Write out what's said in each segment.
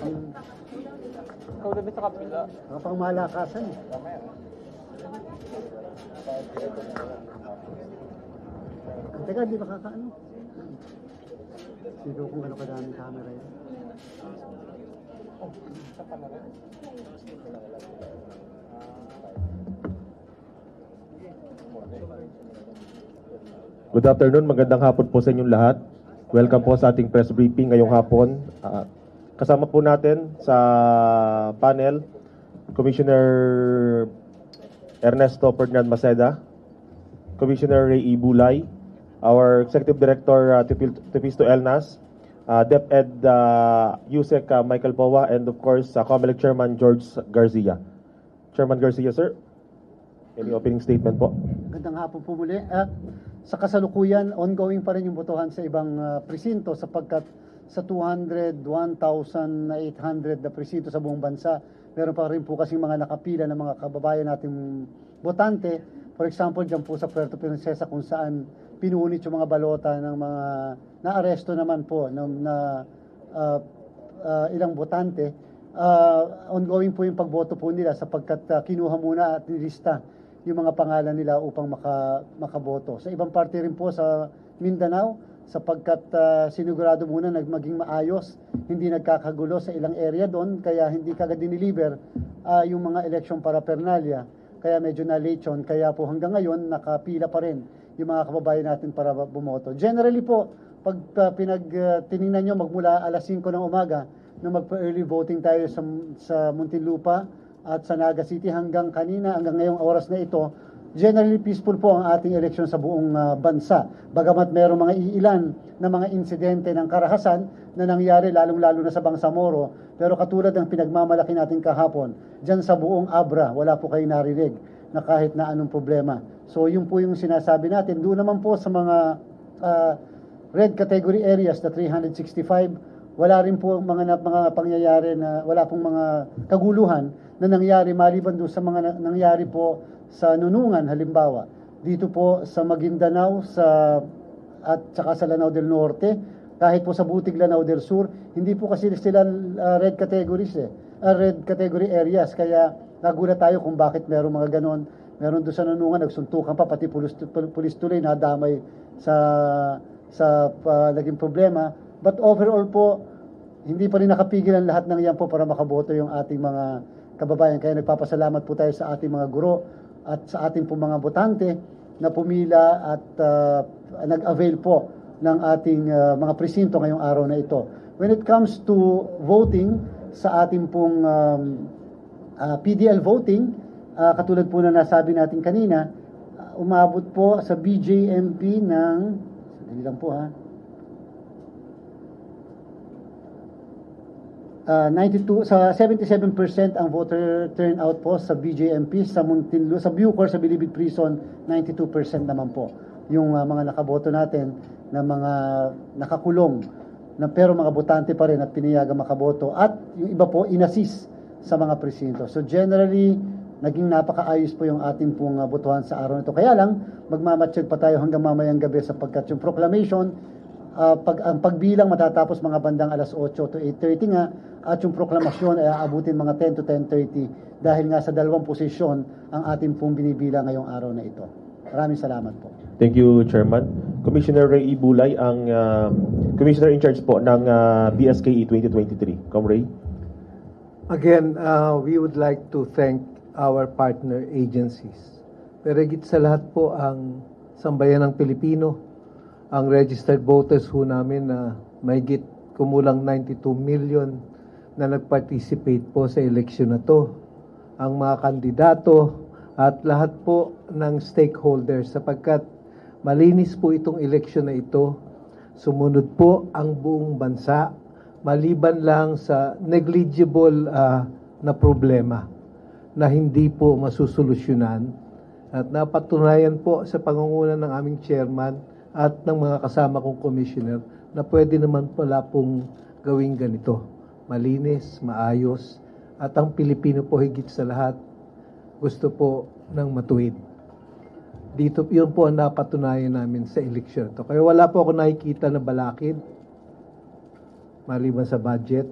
Ikaw gabi sa kapila. Kapang malakasan eh. Teka, di ba kakaano? Sigaw kung ano kadaming camera yan. Good afternoon, magandang hapon po sa inyong lahat. Welcome po sa ating press briefing ngayong hapon. Ah, kasama po natin sa panel, Commissioner Ernesto Ferdinand Maceda, Commissioner Ray E. Bulay, our Executive Director uh, Tepisto Elnas, uh, DepEd uh, Yusek uh, Michael Powa, and of course, uh, COMELEC Chairman George Garcia. Chairman Garcia, sir, any opening statement po? Gandang hapon po muli. At sa kasalukuyan, ongoing pa rin yung botohan sa ibang ah, presinto sapagkat sa 201,800 na presinto sa buong bansa, meron pa rin po kasing mga nakapila ng mga kababayan nating botante. For example, dyan po sa Puerto Princesa kung saan pinunit yung mga balota ng mga naaresto naman po ng na ah, ah, ilang botante. Ah, ongoing po yung pagboto po nila sapagkat ah, kinuha muna at nilista yung mga pangalan nila upang maka, makaboto. Sa ibang parte rin po sa Mindanao, sapagkat ah, sinigurado muna nag maging maayos, hindi nagkakagulo sa ilang area doon, kaya hindi kagad diniliver ah, yung mga election paraphernalia. Kaya medyo na-late yun. Kaya po hanggang ngayon, nakapila pa rin yung mga kababayan natin para bumoto. Generally po, pag uh, pinag uh, tiningnan nyo magmula alas 5 ng umaga na magpa-early voting tayo sa, sa Muntinlupa at sa Naga City hanggang kanina, hanggang ngayong oras na ito, generally peaceful po ang ating eleksyon sa buong uh, bansa. Bagamat merong mga iilan na mga insidente ng karahasan na nangyari lalong-lalo na sa Bangsamoro, pero katulad ng pinagmamalaki natin kahapon, dyan sa buong Abra, wala po kayo narinig na kahit na anong problema. So yun po yung sinasabi natin. Doon naman po sa mga uh, red category areas na 365, wala rin po mga mga pangyayari na wala pong mga kaguluhan na nangyari maliban doon sa mga na, nangyari po sa Nunungan halimbawa. Dito po sa Maguindanao sa at saka sa Lanao del Norte, kahit po sa Butig Lanao del Sur, hindi po kasi sila uh, red categories eh, uh, red category areas kaya nagulat tayo kung bakit meron mga ganon. Meron doon sa Nunungan nagsuntukan pa pati pulis, pulis tuloy nadamay sa sa uh, naging problema. But overall po, hindi pa rin nakapigil ang lahat ng yan po para makaboto yung ating mga kababayan. Kaya nagpapasalamat po tayo sa ating mga guro at sa ating po mga botante na pumila at uh, nag-avail po ng ating uh, mga presinto ngayong araw na ito. When it comes to voting sa ating pong um, uh, PDL voting, uh, katulad po na nasabi natin kanina, uh, umabot po sa BJMP ng, sandali lang po ha, Uh, 92 sa 77% ang voter turnout po sa BJMP sa Muntinlupa sa Bucor sa Bilibid Prison 92% naman po yung uh, mga nakaboto natin na mga nakakulong na pero mga botante pa rin at pinayagan makaboto at yung iba po inassist sa mga presinto. So generally naging napakaayos po yung ating pong uh, botohan sa araw nito. Kaya lang magmamatsyag pa tayo hanggang mamayang gabi sapagkat yung proclamation uh, pag, ang pagbilang matatapos mga bandang alas 8 to 8.30 nga at yung proklamasyon ay aabutin mga 10 to 10.30 dahil nga sa dalawang posisyon ang ating pong binibilang ngayong araw na ito. Maraming salamat po. Thank you, Chairman. Commissioner Ray E. Bulay, ang uh, Commissioner in charge po ng uh, BSKE 2023. Com Ray? Again, uh, we would like to thank our partner agencies. Pero higit sa lahat po ang sambayan ng Pilipino, ang registered voters ho namin na may git kumulang 92 million na nag-participate po sa eleksyon na to. Ang mga kandidato at lahat po ng stakeholders sapagkat malinis po itong eleksyon na ito. Sumunod po ang buong bansa maliban lang sa negligible ah, na problema na hindi po masusolusyonan at napatunayan po sa pangunguna ng aming chairman at ng mga kasama kong commissioner na pwede naman pala pong gawing ganito. Malinis, maayos, at ang Pilipino po higit sa lahat gusto po ng matuwid. Dito, yun po ang napatunayan namin sa eleksyon ito. Kaya wala po ako nakikita na balakid, maliban sa budget.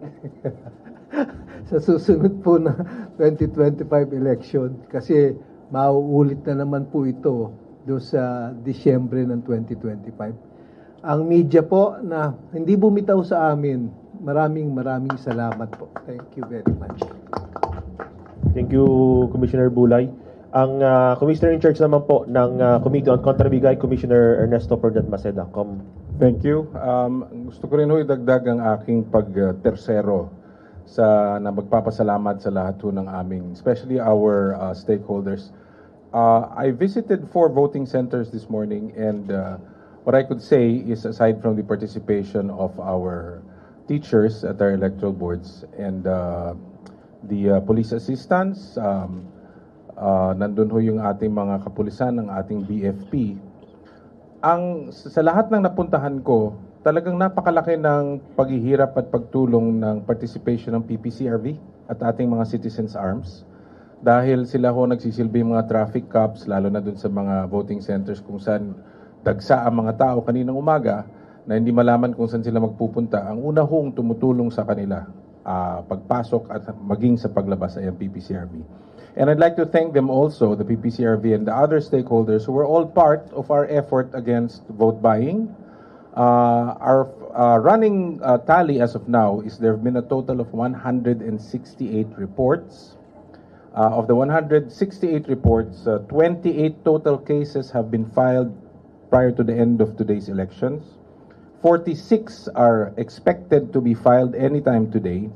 sa susunod po na 2025 election kasi mauulit na naman po ito do sa Disyembre ng 2025. Ang media po na hindi bumitaw sa amin, maraming maraming salamat po. Thank you very much. Thank you, Commissioner Bulay. Ang ah, Commissioner in charge naman po ng ah, Committee on Contrabigay, Commissioner Ernesto Perdet Maceda. Com Thank you. Um, gusto ko rin ho idagdag ang aking pag-tersero sa na magpapasalamat sa lahat ho ng aming, especially our uh, stakeholders. Uh, I visited four voting centers this morning and uh, what I could say is aside from the participation of our teachers at our electoral boards and uh, the uh, police assistants, um, uh, nandun ho yung ating mga kapulisan ng ating BFP, ang sa lahat ng napuntahan ko, talagang napakalaki ng paghihirap at pagtulong ng participation ng PPCRV at ating mga citizens arms dahil sila ho nagsisilbi mga traffic cops lalo na dun sa mga voting centers kung saan dagsa ang mga tao kaninang umaga na hindi malaman kung saan sila magpupunta. Ang una hong tumutulong sa kanila ah, pagpasok at maging sa paglabas ay ang PPCRV. And I'd like to thank them also, the PPCRV and the other stakeholders who were all part of our effort against vote buying. Uh, our uh, running uh, tally as of now is there have been a total of 168 reports. Uh, of the 168 reports, uh, 28 total cases have been filed prior to the end of today's elections. 46 are expected to be filed anytime today.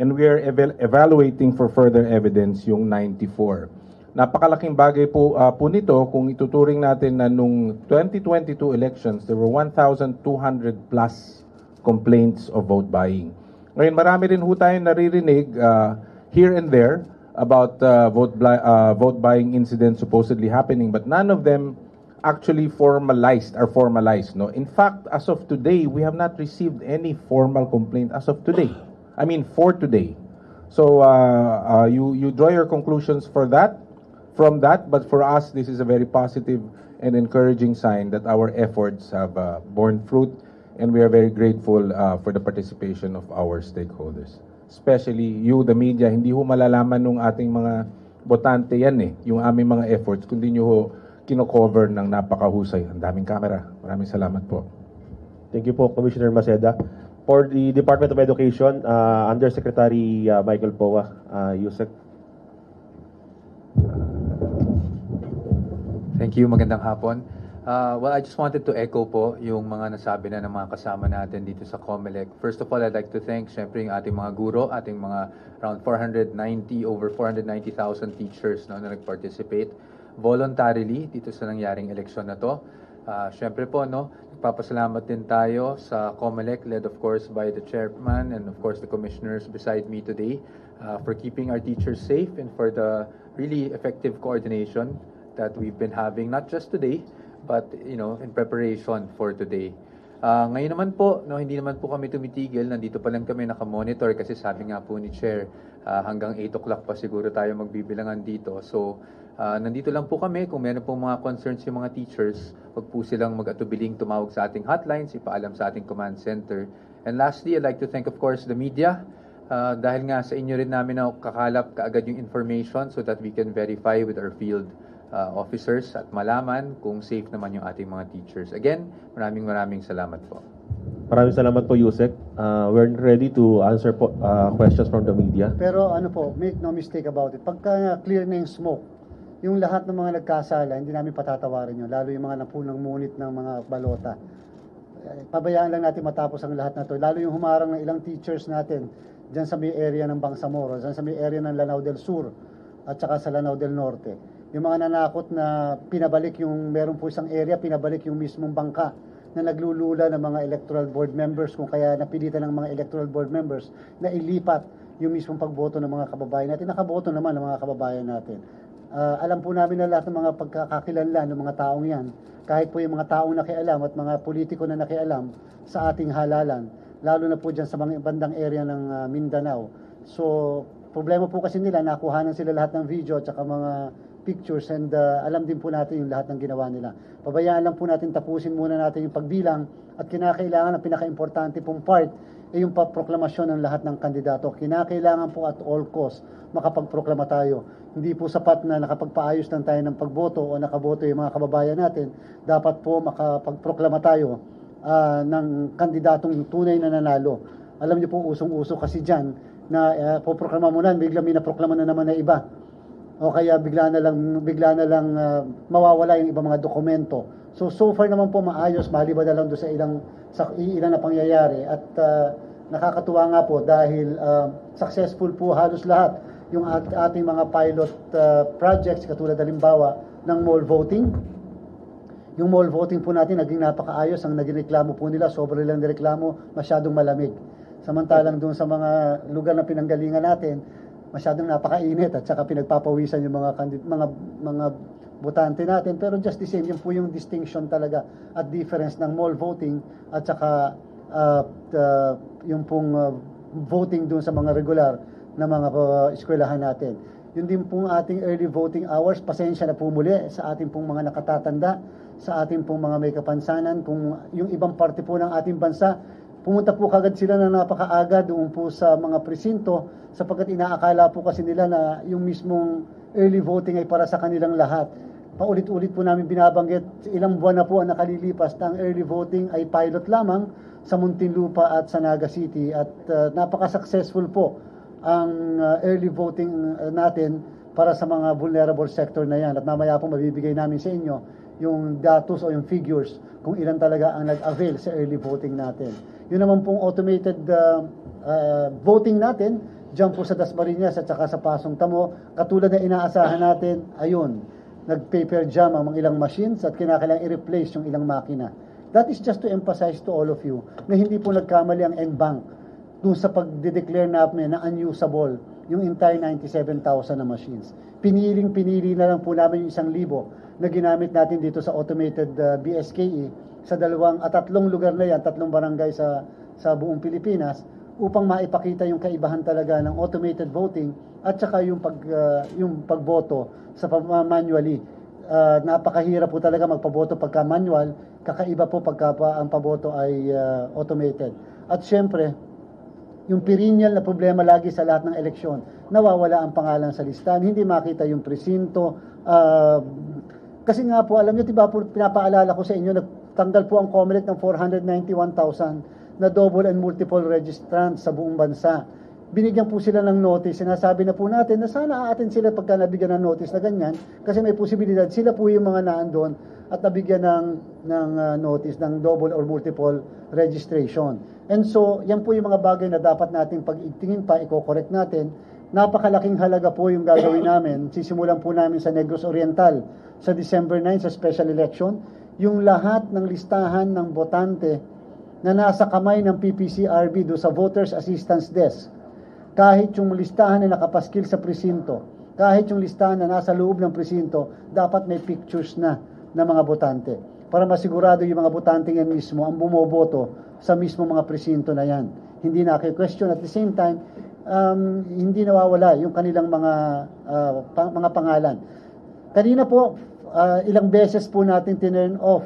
And we are eval- evaluating for further evidence yung 94. Napakalaking bagay po, ah, po nito kung ituturing natin na nung 2022 elections, there were 1,200 plus complaints of vote buying. Ngayon, marami rin ho tayong naririnig ah, here and there about ah, vote, ah, vote buying incidents supposedly happening, but none of them actually formalized are formalized. No? In fact, as of today, we have not received any formal complaint as of today. I mean, for today. So uh, uh, you you draw your conclusions for that, from that. But for us, this is a very positive and encouraging sign that our efforts have uh, borne fruit, and we are very grateful uh, for the participation of our stakeholders, especially you, the media. Hindi ho malalaman nung ating mga botante yan eh, yung aming mga efforts, kundi nyo ho kino-cover ng napakahusay. Ang daming camera. Maraming salamat po. Thank you po, Commissioner Maceda. For the Department of Education, uh, Undersecretary uh, Michael Poa, uh, Yusek. Thank you, magandang hapon. Uh, well, I just wanted to echo po yung mga nasabi na ng mga kasama natin dito sa COMELEC. First of all, I'd like to thank syempre yung ating mga guro, ating mga around 490, over 490,000 teachers no, na nag-participate voluntarily dito sa nangyaring eleksyon na to. Uh, syempre po, no, nagpapasalamat din tayo sa COMELEC, led of course by the chairman and of course the commissioners beside me today uh, for keeping our teachers safe and for the really effective coordination that we've been having, not just today, but you know, in preparation for today. Ah, ngayon naman po, no, hindi naman po kami tumitigil. Nandito pa lang kami nakamonitor kasi sabi nga po ni Chair, ah, hanggang 8 o'clock pa siguro tayo magbibilangan dito. So, ah, nandito lang po kami. Kung meron pong mga concerns yung mga teachers, wag po silang mag-atubiling tumawag sa ating hotlines, ipaalam sa ating command center. And lastly, I'd like to thank of course the media. Ah, dahil nga sa inyo rin namin na kakalap kaagad yung information so that we can verify with our field uh, officers at malaman kung safe naman yung ating mga teachers. Again, maraming maraming salamat po. Maraming salamat po, Yusek. Uh, we're ready to answer po, uh, questions from the media. Pero ano po, make no mistake about it. Pagka clear na yung smoke, yung lahat ng mga nagkasala, hindi namin patatawarin yun. Lalo yung mga napunang munit ng mga balota. Eh, Pabayaan lang natin matapos ang lahat na to. Lalo yung humarang ng ilang teachers natin dyan sa may area ng Bangsamoro, dyan sa may area ng Lanao del Sur, at saka sa Lanao del Norte. Yung mga nanakot na pinabalik yung, meron po isang area, pinabalik yung mismong bangka na naglulula ng mga electoral board members kung kaya napilitan ng mga electoral board members na ilipat yung mismong pagboto ng mga kababayan natin. Nakaboto naman ng mga kababayan natin. Ah, alam po namin na lahat ng mga pagkakakilanlan ng mga taong yan, kahit po yung mga taong nakialam at mga politiko na nakialam sa ating halalan, lalo na po dyan sa mga bandang area ng ah, Mindanao. So, problema po kasi nila, nakuhanan sila lahat ng video at saka mga pictures and uh, alam din po natin yung lahat ng ginawa nila. Pabayaan lang po natin tapusin muna natin yung pagbilang at kinakailangan ang pinaka-importante pong part ay yung paproklamasyon ng lahat ng kandidato. Kinakailangan po at all cost makapagproklama tayo. Hindi po sapat na nakapagpaayos lang tayo ng pagboto o nakaboto yung mga kababayan natin. Dapat po makapagproklama tayo ah, ng kandidatong tunay na nanalo. Alam niyo po, usong-uso kasi dyan na uh, poproklama mo na, bigla may naproklama na naman na iba. O kaya bigla na lang, bigla na lang ah, mawawala yung ibang mga dokumento. So, so far naman po maayos, maliban na lang doon sa ilang, sa ilang na pangyayari. At ah, nakakatuwa nga po dahil ah, successful po halos lahat yung at, ating mga pilot ah, projects katulad halimbawa ng mall voting, yung mall voting po natin naging napakaayos. Ang naging reklamo po nila, sobrang lang reklamo, masyadong malamig. Samantalang doon sa mga lugar na pinanggalingan natin, masyadong napakainit at saka pinagpapawisan yung mga kandid- mga mga botante natin. Pero just the same, yun po yung distinction talaga at difference ng mall voting at saka uh, uh, yung pong uh, voting doon sa mga regular na mga uh, eskwelahan natin. Yun din pong ating early voting hours, pasensya na po muli sa ating pong mga nakatatanda, sa ating pong mga may kapansanan, kung yung ibang parte po ng ating bansa, pumunta po kagad sila na napakaaga doon po sa mga presinto sapagkat inaakala po kasi nila na yung mismong early voting ay para sa kanilang lahat. Paulit-ulit po namin binabanggit, ilang buwan na po ang nakalilipas na ang early voting ay pilot lamang sa Muntinlupa at sa Naga City at uh, napaka-successful po ang uh, early voting uh, natin para sa mga vulnerable sector na yan. At mamaya po mabibigay namin sa inyo yung datos o yung figures kung ilan talaga ang nag-avail sa early voting natin. Yun naman pong automated uh, uh, voting natin, dyan po sa Dasmariñas at saka sa Pasong Tamo, katulad na inaasahan natin, ayun, nag-paper jam ang mga ilang machines at kinakailangan i-replace yung ilang makina. That is just to emphasize to all of you na hindi po nagkamali ang NBank dun sa pag-declare namin na unusable yung entire 97,000 na machines. Piniling pinili na lang po namin yung isang libo na ginamit natin dito sa automated uh, BSKE sa dalawang at tatlong lugar na yan, tatlong barangay sa sa buong Pilipinas upang maipakita yung kaibahan talaga ng automated voting at saka yung pag uh, yung pagboto sa manually. Uh, napakahirap po talaga magpaboto pagka manual, kakaiba po pagka pa ang paboto ay uh, automated. At syempre, yung perennial na problema lagi sa lahat ng eleksyon, nawawala ang pangalan sa listahan, hindi makita yung presinto. ah, kasi nga po, alam nyo, diba po, pinapaalala ko sa inyo, nagtanggal po ang COMELEC ng 491,000 na double and multiple registrants sa buong bansa. Binigyan po sila ng notice, sinasabi na po natin na sana aatin sila pagka nabigyan ng notice na ganyan, kasi may posibilidad sila po yung mga naandun at nabigyan ng, ng ah, notice ng double or multiple registration. And so, yan po yung mga bagay na dapat nating pag-itingin pa, i-correct natin. Napakalaking halaga po yung gagawin namin. Sisimulan po namin sa Negros Oriental sa December 9 sa special election. Yung lahat ng listahan ng botante na nasa kamay ng PPCRB do sa Voters Assistance Desk. Kahit yung listahan na nakapaskil sa presinto, kahit yung listahan na nasa loob ng presinto, dapat may pictures na ng mga botante para masigurado yung mga botante yan mismo ang bumoboto sa mismo mga presinto na yan. Hindi na question at the same time, um, hindi nawawala yung kanilang mga ah, pa- mga pangalan. Kanina po, ah, ilang beses po natin tinurn off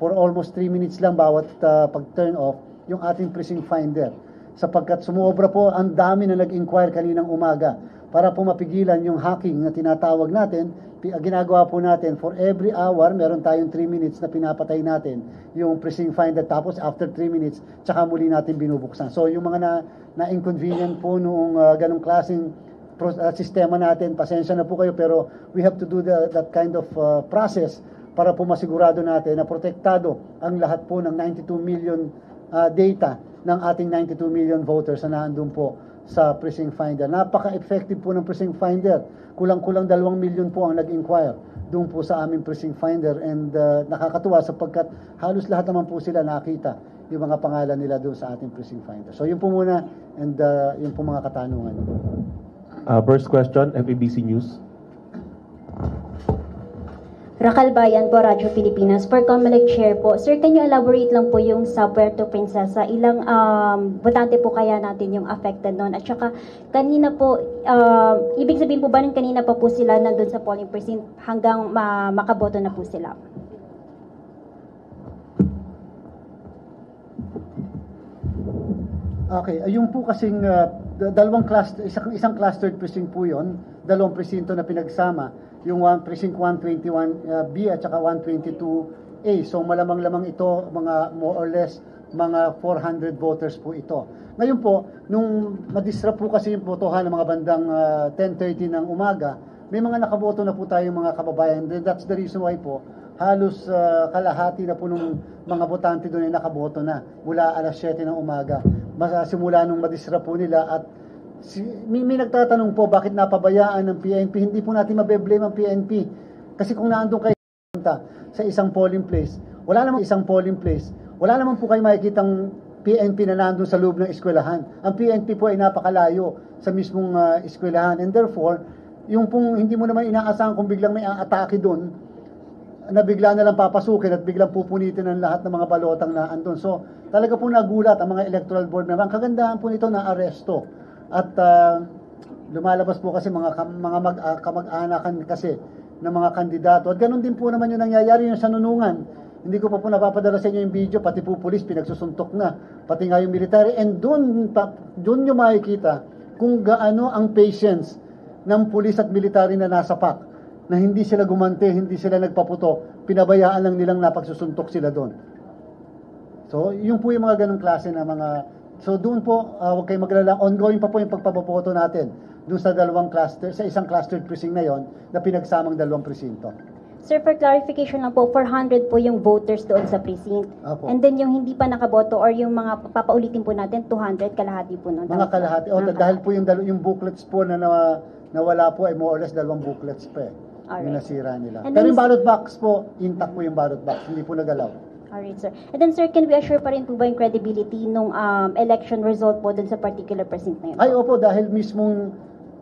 for almost 3 minutes lang bawat ah, pag-turn off yung ating precinct finder sapagkat sumobra po ang dami na nag-inquire kaninang umaga para po mapigilan yung hacking na tinatawag natin ah, ginagawa po natin for every hour meron tayong 3 minutes na pinapatay natin yung precinct finder tapos after 3 minutes tsaka muli natin binubuksan so yung mga na na-inconvenient po noong ah, ganong klaseng uh, sistema natin. Pasensya na po kayo pero we have to do the, that kind of uh, process para po masigurado natin na protektado ang lahat po ng 92 million uh, data ng ating 92 million voters na naandun po sa precinct finder. Napaka-effective po ng precinct finder. Kulang-kulang 2 million po ang nag-inquire doon po sa aming precinct finder and uh, nakakatuwa sapagkat halos lahat naman po sila nakita yung mga pangalan nila doon sa ating precinct finder. So yun po muna and uh, yun po mga katanungan. Uh, first question, FEBC News. Rakal Bayan po, Radyo Pilipinas. For Comelec Chair po, Sir, can you elaborate lang po yung sa Puerto Princesa? Ilang um, botante po kaya natin yung affected noon? At saka, kanina po, um, ibig sabihin po ba nung kanina pa po sila nandun sa polling precinct hanggang ma- makaboto na po sila? Okay, ayun po kasing uh, da- dalawang cluster, isang, isang clustered precinct po yun, dalawang presinto na pinagsama, yung one, precinct 121B at saka 122A. So malamang-lamang ito, mga more or less, mga 400 voters po ito. Ngayon po, nung madisrupt po kasi yung botohan ng mga bandang uh, 10.30 ng umaga, may mga nakaboto na po tayong mga kababayan. Then That's the reason why po, halos uh, kalahati na po ng mga botante doon ay nakaboto na mula alas 7 ng umaga. Mas simula nung madisrupt po nila at may, may nagtatanong po bakit napabayaan ng PNP. Hindi po natin mabe-blame ang PNP. Kasi kung naandun kayo sa isang polling place, wala namang isang polling place, wala naman po kayo makikitang PNP na nandun sa loob ng eskwelahan. Ang PNP po ay napakalayo sa mismong uh, eskwelahan and therefore, yung pong hindi mo naman inaasahan kung biglang may atake doon, na bigla na lang papasukin at biglang pupunitin ang lahat ng mga balotang na andun. So, talaga po nagulat ang mga electoral board member. Ang kagandahan po nito na aresto. At ah, lumalabas po kasi mga mga mag, ah, kamag-anakan kasi ng mga kandidato. At ganun din po naman yung nangyayari yung sanunungan. Hindi ko pa po napapadala sa inyo yung video, pati po pulis pinagsusuntok na, pati nga yung military. And doon, doon nyo makikita kung gaano ang patience ng pulis at military na nasa PAC na hindi sila gumante, hindi sila nagpaputo, pinabayaan lang nilang napagsusuntok sila doon. So, yun po yung mga ganong klase na mga... So, doon po, uh, huwag kayong maglala. Ongoing pa po yung pagpapaboto natin doon sa dalawang cluster, sa isang clustered precinct na yon na pinagsamang dalawang presinto. Sir, for clarification lang po, 400 po yung voters doon sa precinct. Apo. And then yung hindi pa nakaboto or yung mga papaulitin po natin, 200, kalahati po nun. Mga kalahati. O, Mga dahil po yung, yung booklets po na, na nawala po ay more or less dalawang booklets pa eh. Yung Alright. nasira nila. And Pero yung ballot box po, intact po yung ballot box. Hindi po nagalaw. Alright, sir. And then, sir, can we assure pa rin po ba yung credibility nung um, election result po dun sa particular precinct na yun? Ay, opo, dahil mismong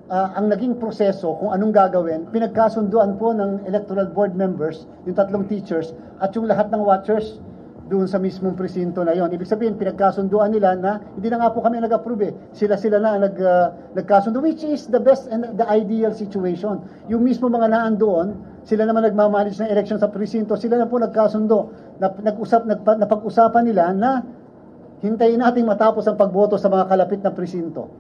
ah, ang naging proseso kung anong gagawin, pinagkasunduan po ng electoral board members, yung tatlong teachers, at yung lahat ng watchers doon sa mismong presinto na yon. Ibig sabihin, pinagkasunduan nila na hindi na nga po kami nag-approve eh. Sila-sila na nag, ah, nagkasundo, which is the best and the ideal situation. Yung mismo mga naan doon, sila naman nagmamanage ng election sa presinto, sila na po nagkasundo, na, nag-usap, nagpa, napag-usapan nila na hintayin nating matapos ang pagboto sa mga kalapit na presinto.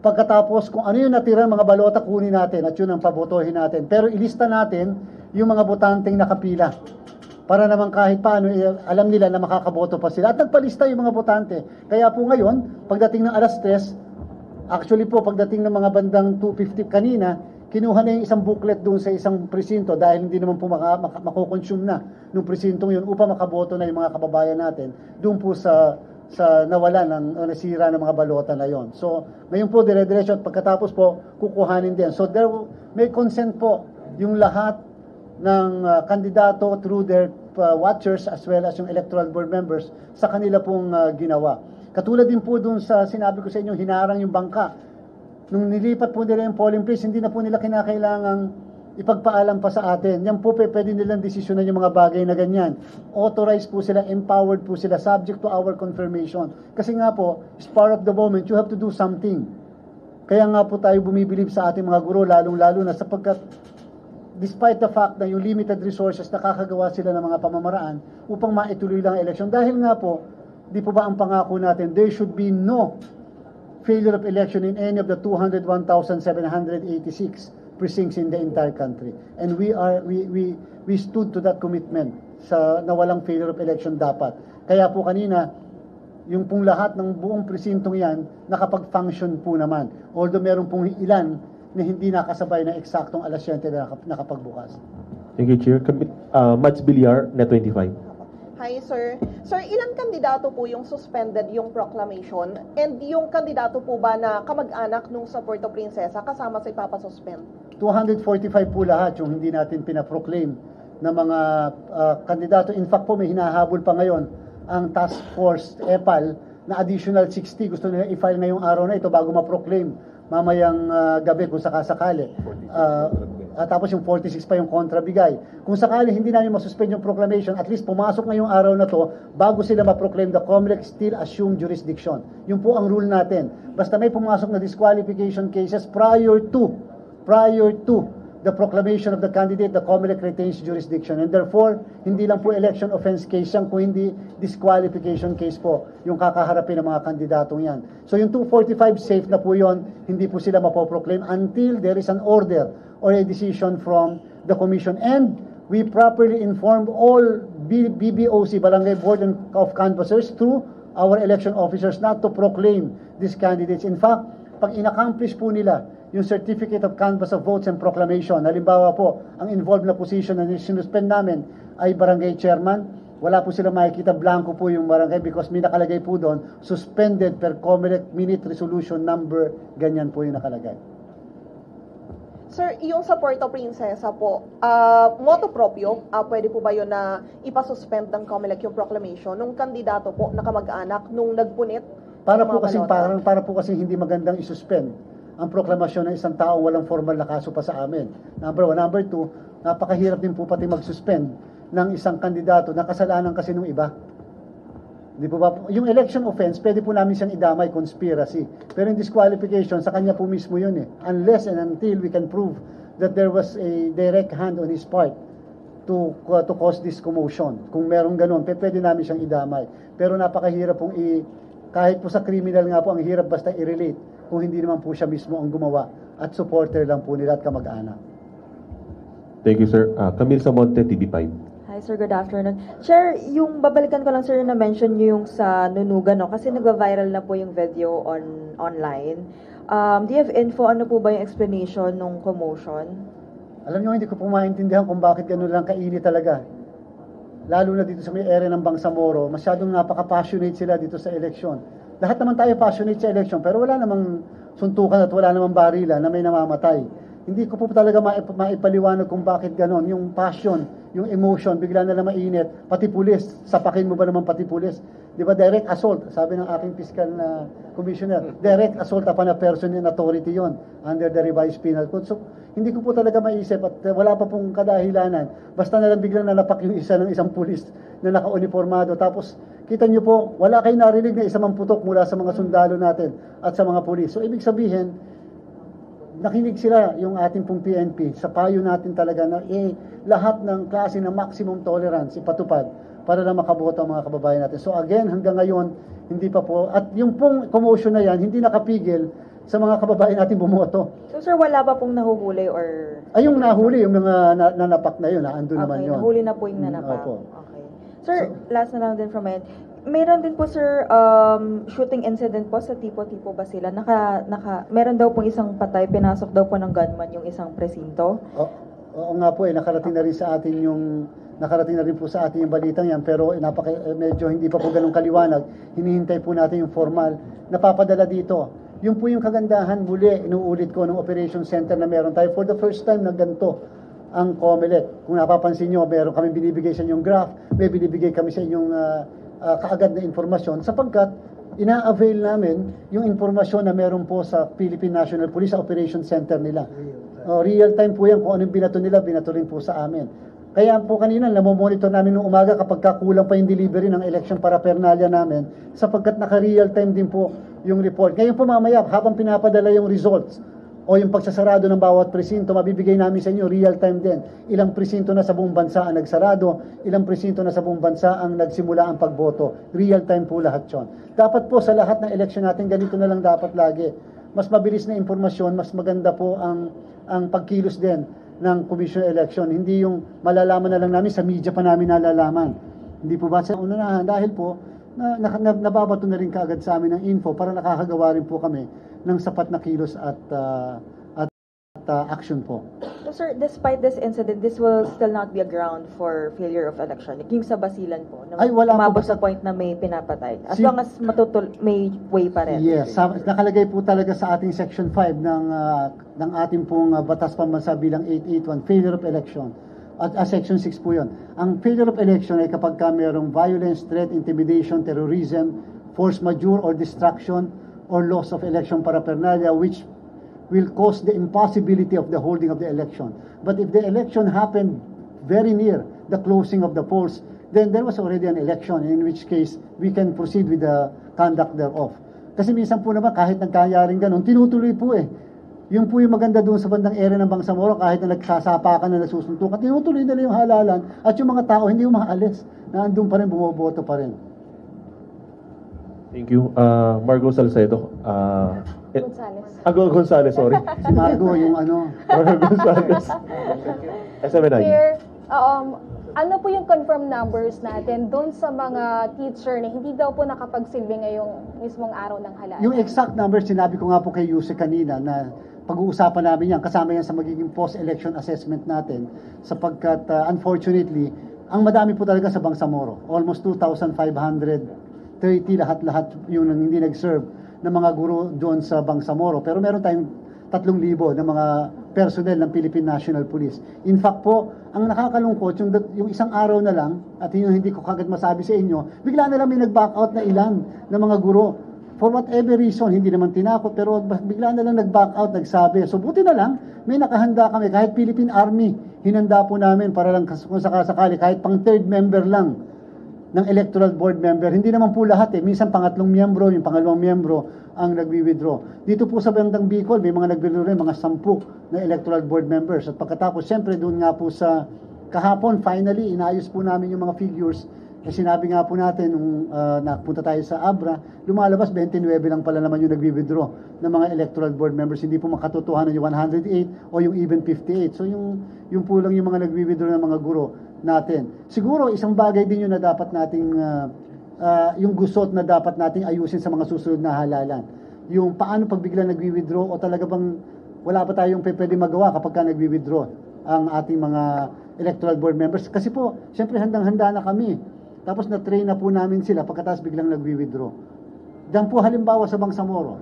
Pagkatapos, kung ano yung natira mga balota, kunin natin at yun ang pabotohin natin. Pero ilista natin yung mga botanteng nakapila. Para naman kahit paano, eh, alam nila na makakaboto pa sila. At nagpalista yung mga botante. Kaya po ngayon, pagdating ng alas 3, actually po, pagdating ng mga bandang 2.50 kanina, kinuha na yung isang booklet doon sa isang presinto dahil hindi naman po maka, maka, makukonsume na nung presintong yun upang makaboto na yung mga kababayan natin doon po sa sa nawala ng o nasira ng mga balota na yon. So, ngayon po dire-diretso at pagkatapos po kukuhanin din. So there may consent po yung lahat ng uh, kandidato through their uh, watchers as well as yung electoral board members sa kanila pong uh, ginawa. Katulad din po dun sa sinabi ko sa inyo, hinarang yung bangka. Nung nilipat po nila yung polling place, hindi na po nila kinakailangang ipagpaalam pa sa atin. Yan po pwede nilang desisyonan yung mga bagay na ganyan. Authorized po sila, empowered po sila, subject to our confirmation. Kasi nga po, part of the moment, you have to do something. Kaya nga po tayo bumibilib sa ating mga guro, lalong-lalo na sapagkat despite the fact na yung limited resources, nakakagawa sila ng mga pamamaraan upang maituloy lang ang election. Dahil nga po, di po ba ang pangako natin, there should be no failure of election in any of the 201,786 precincts in the entire country. And we are we we we stood to that commitment sa nawalang failure of election dapat. Kaya po kanina yung pong lahat ng buong presintong yan nakapag-function po naman. Although meron pong ilan na hindi nakasabay na eksaktong alas 7 na nakap- nakapagbukas. Thank you, Chair. Uh, Mads Villar, Net 25. Hi, sir. Sir, ilang kandidato po yung suspended yung proclamation? And yung kandidato po ba na kamag-anak nung sa Puerto Princesa kasama sa ipapasuspend? 245 po lahat yung hindi natin pinaproclaim na mga ah, kandidato. In fact po, may hinahabol pa ngayon ang task force EPAL na additional 60. Gusto nila i-file ngayong araw na ito bago ma-proclaim mamayang ah, gabi kung sakasakali. Ah, at tapos yung 46 pa yung kontrabigay. Kung sakali hindi namin masuspend yung proclamation, at least pumasok ngayong araw na to bago sila ma-proclaim the COMELEC still assume jurisdiction. Yun po ang rule natin. Basta may pumasok na disqualification cases prior to prior to the proclamation of the candidate, the COMELEC retains jurisdiction. And therefore, hindi lang po election offense case yan, kung hindi disqualification case po yung kakaharapin ng mga kandidatong yan. So yung 245 safe na po yon, hindi po sila mapoproclaim until there is an order or a decision from the commission. And we properly inform all BBOC, Barangay Board of Canvassers, through our election officers not to proclaim these candidates. In fact, pag in-accomplish po nila yung Certificate of Canvass of Votes and Proclamation, halimbawa po, ang involved na position na sinuspend namin ay barangay chairman, wala po sila makikita, blanco po yung barangay because may nakalagay po doon, suspended per Comelec Minute Resolution Number, ganyan po yung nakalagay. Sir, yung sa Puerto Princesa po, ah, moto proprio, ah, pwede po ba yun na ipasuspend ng COMELEC yung proclamation nung kandidato po na kamag-anak nung nagpunit? Para po kasi parang para po kasi hindi magandang isuspend ang proklamasyon ng isang taong walang formal na kaso pa sa amin. Number one. Number two, napakahirap din po pati mag-suspend ng isang kandidato na kasalanan kasi nung iba. Di po ba? Yung election offense, pwede po namin siyang idamay conspiracy. Pero yung disqualification, sa kanya po mismo yun eh. Unless and until we can prove that there was a direct hand on his part to to cause this commotion. Kung merong ganun, pwede namin siyang idamay. Pero napakahirap pong i kahit po sa criminal nga po, ang hirap basta i-relate kung hindi naman po siya mismo ang gumawa at supporter lang po nila at kamag-anak. Thank you, sir. Uh, Camille Samonte, TV5. Hi sir, good afternoon. Chair, yung babalikan ko lang sir na mention niyo yung sa Nunugan, no? Kasi nagva-viral na po yung video on online. Um, do you have info, ano po ba yung explanation nung commotion? Alam niyo, hindi ko po maintindihan kung bakit ganun lang kainit talaga. Lalo na dito sa may area ng Bangsamoro, masyadong napaka-passionate sila dito sa election. Lahat naman tayo passionate sa election, pero wala namang suntukan at wala namang barila na may namamatay. Hindi ko po talaga maip- maipaliwanag kung bakit ganon. Yung passion, yung emotion, bigla na lang mainit. Pati pulis, sapakin mo ba naman pati pulis? Di ba, direct assault, sabi ng aking fiscal na commissioner, direct assault upon a person in authority yon under the revised penal code. So, hindi ko po talaga maisip at wala pa pong kadahilanan. Basta na lang biglang nalapak yung isa ng isang pulis na naka-uniformado. Tapos, kita nyo po, wala kayo narinig na isa mang putok mula sa mga sundalo natin at sa mga pulis. So, ibig sabihin, nakinig sila yung ating pong PNP sa payo natin talaga na eh, lahat ng klase ng maximum tolerance ipatupad para na makaboto ang mga kababayan natin. So again, hanggang ngayon, hindi pa po, at yung pong commotion na yan, hindi nakapigil sa mga kababayan natin bumoto. So sir, wala pa pong nahuhuli or... Ay, yung nahuli, yung mga na, nanapak na yun, ah, andun naman Okay, yun. nahuli na po yung Mm, nanapak. opo. Okay. Sir, last na lang din from end. Meron din po sir um, shooting incident po sa tipo-tipo ba sila? Naka, naka, meron daw pong isang patay, pinasok daw po ng gunman yung isang presinto. O, oo nga po eh, nakarating na rin sa atin yung nakarating na rin po sa atin yung balitang yan pero napaka, eh, medyo hindi pa po ganun kaliwanag. Hinihintay po natin yung formal napapadala dito. Yung po yung kagandahan muli, inuulit ko ng operation center na meron tayo for the first time na ganito ang COMELEC. Kung napapansin nyo, meron kami binibigay sa inyong graph, may binibigay kami sa inyong ah, ah, kaagad na informasyon sapagkat ina-avail namin yung informasyon na meron po sa Philippine National Police Operation Center nila. Oh, real time po yan. Kung anong binato nila, binato rin po sa amin. Kaya po kanina, namomonitor namin nung umaga kapag kakulang pa yung delivery ng election paraphernalia namin sapagkat naka-real time din po yung report. Ngayon po mamaya, habang pinapadala yung results o yung pagsasarado ng bawat presinto, mabibigay namin sa inyo real time din. Ilang presinto na sa buong bansa ang nagsarado, ilang presinto na sa buong bansa ang nagsimula ang pagboto. Real time po lahat yon. Dapat po sa lahat ng election natin, ganito na lang dapat lagi. Mas mabilis na impormasyon, mas maganda po ang ang pagkilos din ng commission election. Hindi yung malalaman na lang namin, sa media pa namin nalalaman. Hindi po ba sa unahan? Dahil po, na, na, nababato na rin kaagad sa amin ng info para nakakagawa rin po kami ng sapat na kilos at, ah, at, at ah, action po. So sir, despite this incident, this will still not be a ground for failure of election. Yung sa Basilan po, na Ay, wala umabot sa point na may pinapatay. As Si- long as matutul may way pa rin. Yes, sa, nakalagay po talaga sa ating section 5 ng ah, ng ating pong ah, batas pambansa bilang 881 failure of election. At ah, section 6 po 'yon. Ang failure of election ay kapag ka mayroong violence, threat, intimidation, terrorism, force majeure or destruction or loss of election paraphernalia which will cause the impossibility of the holding of the election. But if the election happened very near the closing of the polls, then there was already an election, in which case we can proceed with the conduct thereof. Kasi minsan po naman, kahit nagkayaring ganun, tinutuloy po eh. Yung po yung maganda doon sa bandang area ng Bangsamoro, kahit na nagsasapakan na nasusuntukan, tinutuloy nila yung halalan at yung mga tao hindi umaalis, na andun pa rin, bumoboto pa rin. Thank you. Uh, Margo Salcedo. Uh, eh, Gonzales. ah, Go- Gonzales, sorry. Si Margo, yung ano, Margo Gonzales. SMNI. Chair, um, ano po yung confirm numbers natin doon sa mga teacher na hindi daw po nakapagsilbi ngayong mismong araw ng halal? Yung exact numbers, sinabi ko nga po kay Yuse kanina na pag-uusapan namin yan, kasama yan sa magiging post-election assessment natin sapagkat uh, unfortunately, ang madami po talaga sa Bangsamoro. Almost 2,530 lahat-lahat yung hindi nag-serve ng mga guro doon sa Bangsamoro. Pero meron tayong 3,000 na mga personnel ng Philippine National Police. In fact po, ang nakakalungkot, yung, yung isang araw na lang, at yun hindi ko kagad masabi sa inyo, bigla na lang may nag-back out na ilan na mga guro. For whatever reason, hindi naman tinakot, pero bigla na lang nag-back out, nagsabi. So buti na lang, may nakahanda kami, kahit Philippine Army, hinanda po namin para lang kung sakasakali, kahit pang third member lang ng electoral board member. Hindi naman po lahat eh. Minsan pangatlong miyembro, yung pangalawang miyembro ang nagwi-withdraw. Dito po sa bandang Bicol, may mga nag-withdraw rin, mga sampu na electoral board members. At pagkatapos, siyempre doon nga po sa kahapon, finally, inayos po namin yung mga figures. Eh, sinabi nga po natin, nung uh, napunta tayo sa Abra, lumalabas 29 lang pala naman yung nagwi-withdraw ng mga electoral board members. Hindi po makatotohanan yung 108 o yung even 58. So yung, yung po lang yung mga nagwi-withdraw ng mga guro natin. Siguro isang bagay din yun na dapat nating uh, uh, yung gusot na dapat nating ayusin sa mga susunod na halalan. Yung paano pag bigla nagwi-withdraw o talaga bang wala pa tayong pwede magawa kapag ka nagwi-withdraw ang ating mga electoral board members. Kasi po, siyempre handang-handa na kami. Tapos na-train na po namin sila pagkatapos biglang nagwi-withdraw. Diyan po halimbawa sa Bangsamoro,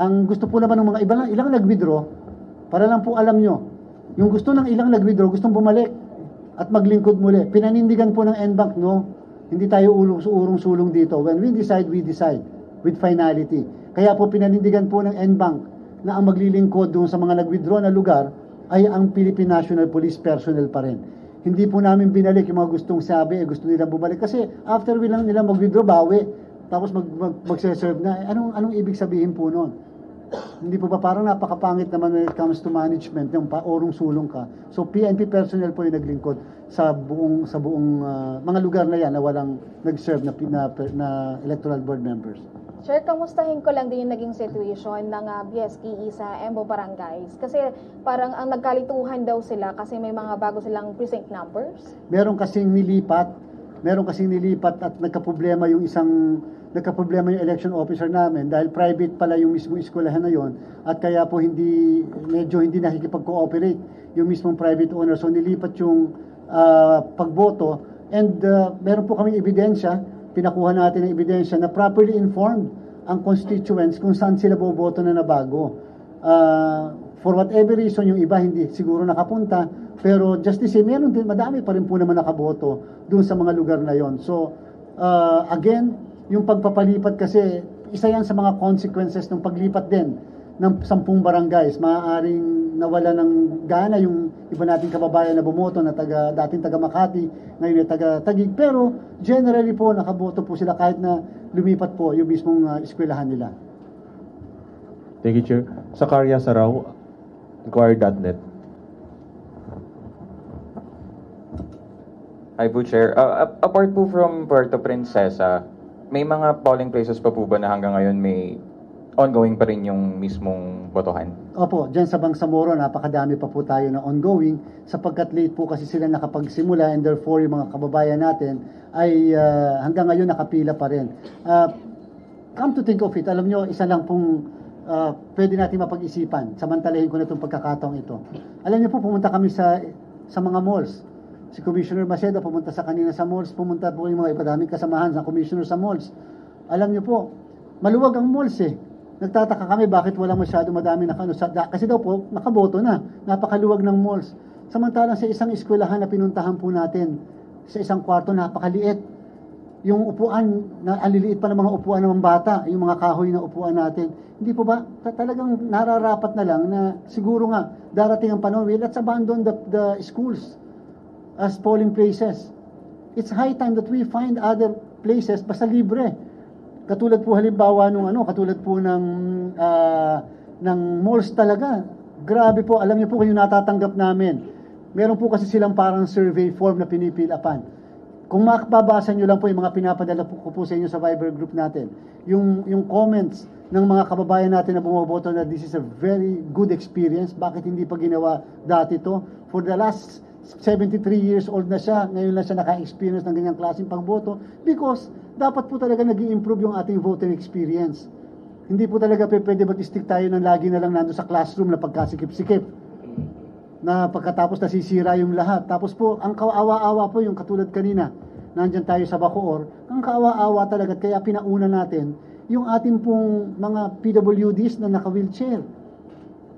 ang gusto po naman ng mga iba, ilang nag-withdraw, para lang po alam nyo, yung gusto ng ilang nag-withdraw, gustong bumalik at maglingkod muli. Pinanindigan po ng NBank, no? Hindi tayo urong-sulong dito. When we decide, we decide with finality. Kaya po pinanindigan po ng NBank na ang maglilingkod doon sa mga nag-withdraw na lugar ay ang Philippine National Police personnel pa rin. Hindi po namin binalik yung mga gustong sabi, eh, gusto nilang bumalik. Kasi after we lang nila mag-withdraw, bawi. Tapos mag, mag, magse-serve na. Eh, Anong, anong ibig sabihin po noon? Hindi po ba parang napakapangit naman when it comes to management, yung paorong sulong ka. So PNP personnel po yung naglingkod sa buong sa buong ah, mga lugar na yan na walang nag-serve na, na, na electoral board members. Sir, kamustahin ko lang din yung naging situation ng uh, BSKE sa Embo Barangays. Kasi parang ang nagkalituhan daw sila kasi may mga bago silang precinct numbers. Meron kasing nilipat, meron kasing nilipat at nagkaproblema yung isang nagkaproblema yung election officer namin dahil private pala yung mismo eskwelahan na yon at kaya po hindi medyo hindi nakikipag-cooperate yung mismong private owner. So nilipat yung ah, pagboto and ah, meron po kaming ebidensya. Pinakuha natin ng ebidensya na properly informed ang constituents kung saan sila boboto na nabago. Ah, for whatever reason yung iba hindi siguro nakapunta pero just the same meron din madami pa rin po naman nakaboto doon sa mga lugar na yon so ah, again yung pagpapalipat kasi isa yan sa mga consequences ng paglipat din ng sampung barangays. Maaaring nawala ng gana yung iba nating kababayan na bumoto na taga, dating taga Makati, ngayon ay taga Tagig. Pero generally po, nakaboto po sila kahit na lumipat po yung mismong uh, eskwelahan nila. Thank you, Chair. Sakaria Saraw, Inquirer.net. Hi po, Chair. Uh, ap- apart po from Puerto Princesa, may mga polling places pa po ba na hanggang ngayon may ongoing pa rin yung mismong botohan? Opo, dyan sa Bangsamoro, napakadami pa po tayo na ongoing sapagkat late po kasi sila nakapagsimula and therefore yung mga kababayan natin ay ah, hanggang ngayon nakapila pa rin. Ah, come to think of it, alam nyo, isa lang pong ah, pwede natin mapag-isipan. Samantalahin ko na itong pagkakataong ito. Alam niyo po, pumunta kami sa sa mga malls. Si Commissioner Macedo pumunta sa kanina sa malls, pumunta po yung mga iba daming kasamahan sa Commissioner sa malls. Alam niyo po, maluwag ang malls eh. Nagtataka kami bakit wala masyado madami na ano, da- kasi daw po nakaboto na. Napakaluwag ng malls. Samantalang sa isang eskwelahan na pinuntahan po natin, sa isang kwarto napakaliit. Yung upuan, na aliliit pa ng mga upuan ng mga bata, yung mga kahoy na upuan natin. Hindi po ba ta- talagang nararapat na lang na siguro nga darating ang panahon, let's abandon the, the schools as polling places. It's high time that we find other places basta libre. Katulad po halimbawa nung ano, katulad po ng ah, ng malls talaga. Grabe po, alam niyo po kung yung natatanggap namin. Meron po kasi silang parang survey form na pinipilapan. Kung makababasa nyo lang po yung mga pinapadala po, ko po sa inyo sa Viber group natin, yung, yung comments ng mga kababayan natin na bumoboto na this is a very good experience, bakit hindi pa ginawa dati to? For the last 73 years old na siya, ngayon lang siya naka-experience ng ganyang klaseng pagboto because dapat po talaga nag improve yung ating voting experience. Hindi po talaga pe- pwede mag-stick tayo ng lagi na lang nando sa classroom na pagkasikip-sikip na pagkatapos nasisira yung lahat. Tapos po, ang kaawa-awa po yung katulad kanina, nandyan tayo sa Bacoor, ang kaawa-awa talaga, kaya pinauna natin yung ating pong mga PWDs na naka-wheelchair,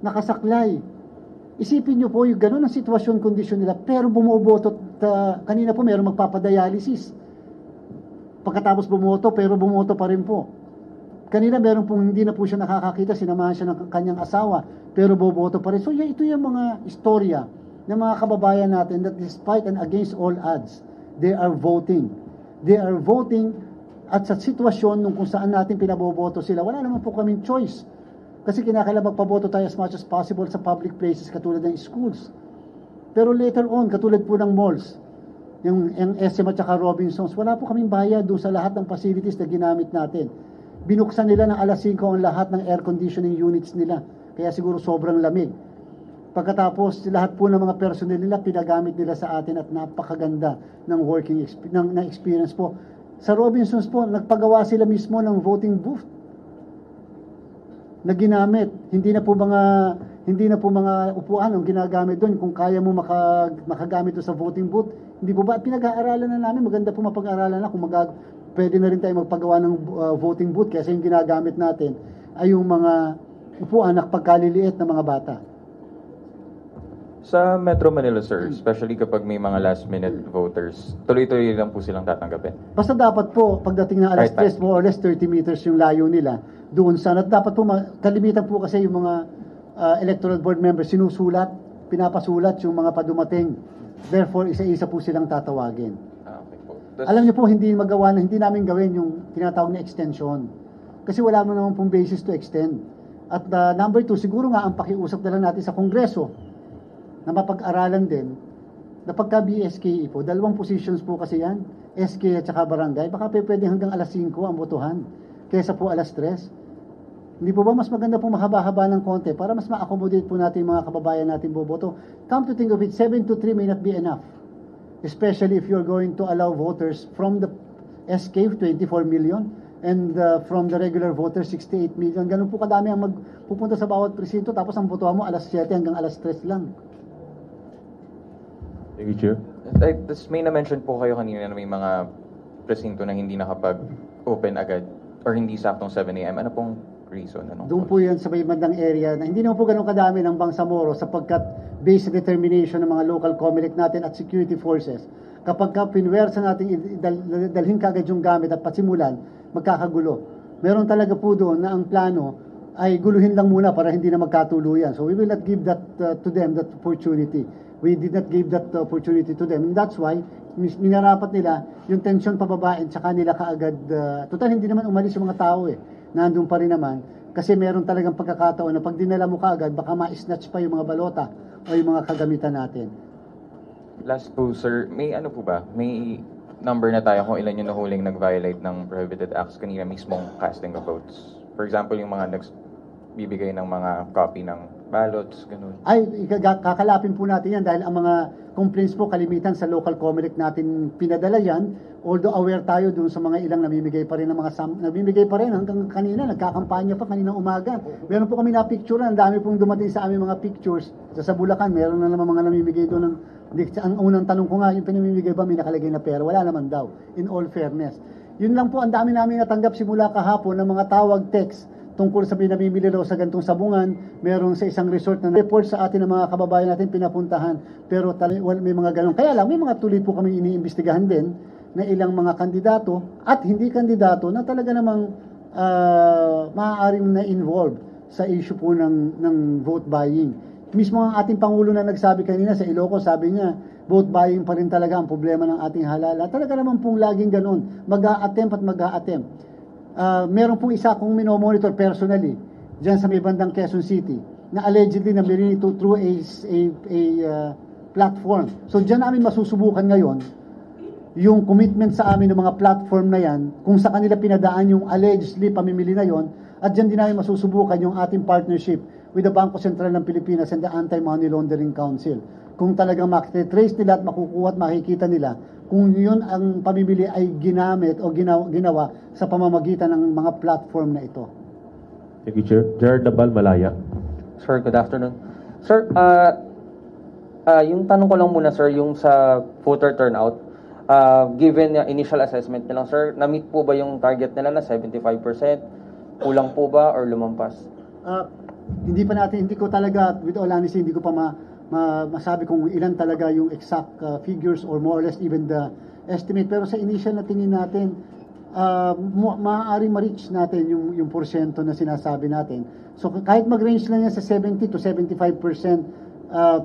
nakasaklay. Isipin nyo po yung ganun ang sitwasyon, kondisyon nila, pero bumuboto, ta, kanina po meron magpapadialysis. Pagkatapos bumoto, pero bumoto pa rin po. Kanina meron pong hindi na po siya nakakakita, sinamahan siya ng kanyang asawa, pero boboto pa rin. So y- ito yung mga istorya ng mga kababayan natin that despite and against all odds, they are voting. They are voting at sa sitwasyon nung kung saan natin pinaboboto sila, wala naman po kaming choice. Kasi kinakailangan magpaboto tayo as much as possible sa public places katulad ng schools. Pero later on, katulad po ng malls, yung, yung SM at saka Robinsons, wala po kaming bayad doon sa lahat ng facilities na ginamit natin. Binuksan nila ng alas 5 ang lahat ng air conditioning units nila. Kaya siguro sobrang lamig. Pagkatapos, lahat po ng mga personnel nila, pinagamit nila sa atin at napakaganda ng working exp- ng, ng experience po. Sa Robinsons po, nagpagawa sila mismo ng voting booth na ginamit. Hindi na po mga hindi na po mga upuan ang ginagamit doon. Kung kaya mo maka, makagamit doon sa voting booth, hindi po ba pinag-aaralan na namin, maganda po mapag-aralan na kung mag pwede na rin tayo magpagawa ng uh, voting booth kasi yung ginagamit natin ay yung mga upuan na pagkaliliit ng mga bata. Sa Metro Manila, sir, especially kapag may mga last-minute voters, tuloy-tuloy lang po silang tatanggapin. Basta dapat po, pagdating ng alas Right, 3, more or less 30 meters yung layo nila, doon sa, at dapat po, ma- kalimitan po kasi yung mga uh, electoral board members, sinusulat, pinapasulat yung mga padumating. Therefore, isa-isa po silang tatawagin. Ah, okay po. Alam niyo po, hindi magawa na, hindi namin gawin yung tinatawag na extension. Kasi wala mo naman pong basis to extend. At uh, number two, siguro nga ang pakiusap na lang natin sa Kongreso na mapag-aralan din na pagka BSKE po, dalawang positions po kasi yan, SK at saka barangay, baka pwede hanggang alas 5 ang botohan kaysa po alas 3. Hindi po ba mas maganda po mahaba-haba ng konti para mas ma-accommodate po natin mga kababayan natin boboto? Come to think of it, 7 to 3 may not be enough. Especially if you're going to allow voters from the SK, 24 million, and uh, from the regular voters, 68 million. Ganun po kadami ang magpupunta sa bawat presinto, tapos ang botohan mo alas 7 hanggang alas 3 lang. Thank you, Chair. Ay, tas may na-mention po kayo kanina na may mga presinto na hindi nakapag-open agad or hindi saktong 7 a.m. Ano pong reason? Anong Doon po yan sa may bandang area na hindi naman po ganun kadami ng Bangsamoro sapagkat based sa determination ng mga local COMELEC natin at security forces. Kapag ka pinwersa natin i- dal- dalhin kagad yung gamit at pasimulan, magkakagulo. Meron talaga po doon na ang plano ay guluhin lang muna para hindi na magkatuluyan. So we will not give that uh, to them, that opportunity. We did not give that opportunity to them. And that's why, minarapat nila yung tension pababain sa kanila kaagad. Uh, total, hindi naman umalis yung mga tao eh. Nandun pa rin naman. Kasi meron talagang pagkakataon na pag dinala mo kaagad, baka ma-snatch pa yung mga balota o yung mga kagamitan natin. Last po, sir, may ano po ba? May number na tayo kung ilan yung nahuling nag-violate ng prohibited acts kanina mismong casting of votes. For example, yung mga nagbibigay ng mga copy ng ballots, ganun. Ay, kakalapin po natin yan dahil ang mga complaints po kalimitan sa local COMELEC natin pinadala yan. Although aware tayo dun sa mga ilang namimigay pa rin ng mga sam- namimigay pa rin hanggang kanina, nagkakampanya pa kanina umaga. Meron po kami na picture ang dami pong dumating sa aming mga pictures. Sa, sa meron na naman mga namimigay doon ng ang unang tanong ko nga, yung pinamimigay ba may nakalagay na pera? Wala naman daw, in all fairness. Yun lang po, ang dami namin natanggap simula kahapon ng mga tawag text tungkol sa pinamimili raw sa gantong sabungan, meron sa isang resort na report sa atin ng mga kababayan natin pinapuntahan. Pero tal- wal- may mga ganun. Kaya lang, may mga tuloy po kami iniimbestigahan din na ilang mga kandidato at hindi kandidato na talaga namang ah, maaaring na-involve sa issue po ng, ng vote buying. Mismo ang ating Pangulo na nagsabi kanina sa Ilocos, sabi niya, vote buying pa rin talaga ang problema ng ating halala. Talaga naman pong laging ganun. Mag-a-attempt at mag-a-attempt. Ah, meron pong isa akong minomonitor personally, dyan sa may bandang Quezon City na allegedly nabili ito through a, a, a uh, platform. So dyan namin masusubukan ngayon yung commitment sa amin ng mga platform na yan, kung sa kanila pinadaan yung allegedly pamimili na yon, at dyan din namin masusubukan yung ating partnership with the Bangko Sentral ng Pilipinas and the Anti-Money Laundering Council. Kung talagang makitrace nila at makukuha at makikita nila kung yun ang pamimili ay ginamit o ginawa, ginawa sa pamamagitan ng mga platform na ito. Thank you, Chair. Gerard Nabal, Malaya. Sir, good afternoon. Sir, ah ah, yung tanong ko lang muna, sir, yung sa voter turnout, ah, given yung initial assessment nilang, sir, na-meet po ba yung target nila na 75%? Kulang po ba or lumampas? Ah, hindi pa natin, hindi ko talaga, with all honesty, hindi ko pa ma, ma- masabi kung ilan talaga yung exact uh, figures or more or less even the estimate. Pero sa initial na tingin natin, uh, ma- maaaring ma-reach natin yung, yung porsyento na sinasabi natin. So kahit mag-range lang yan sa 70 to 75 uh,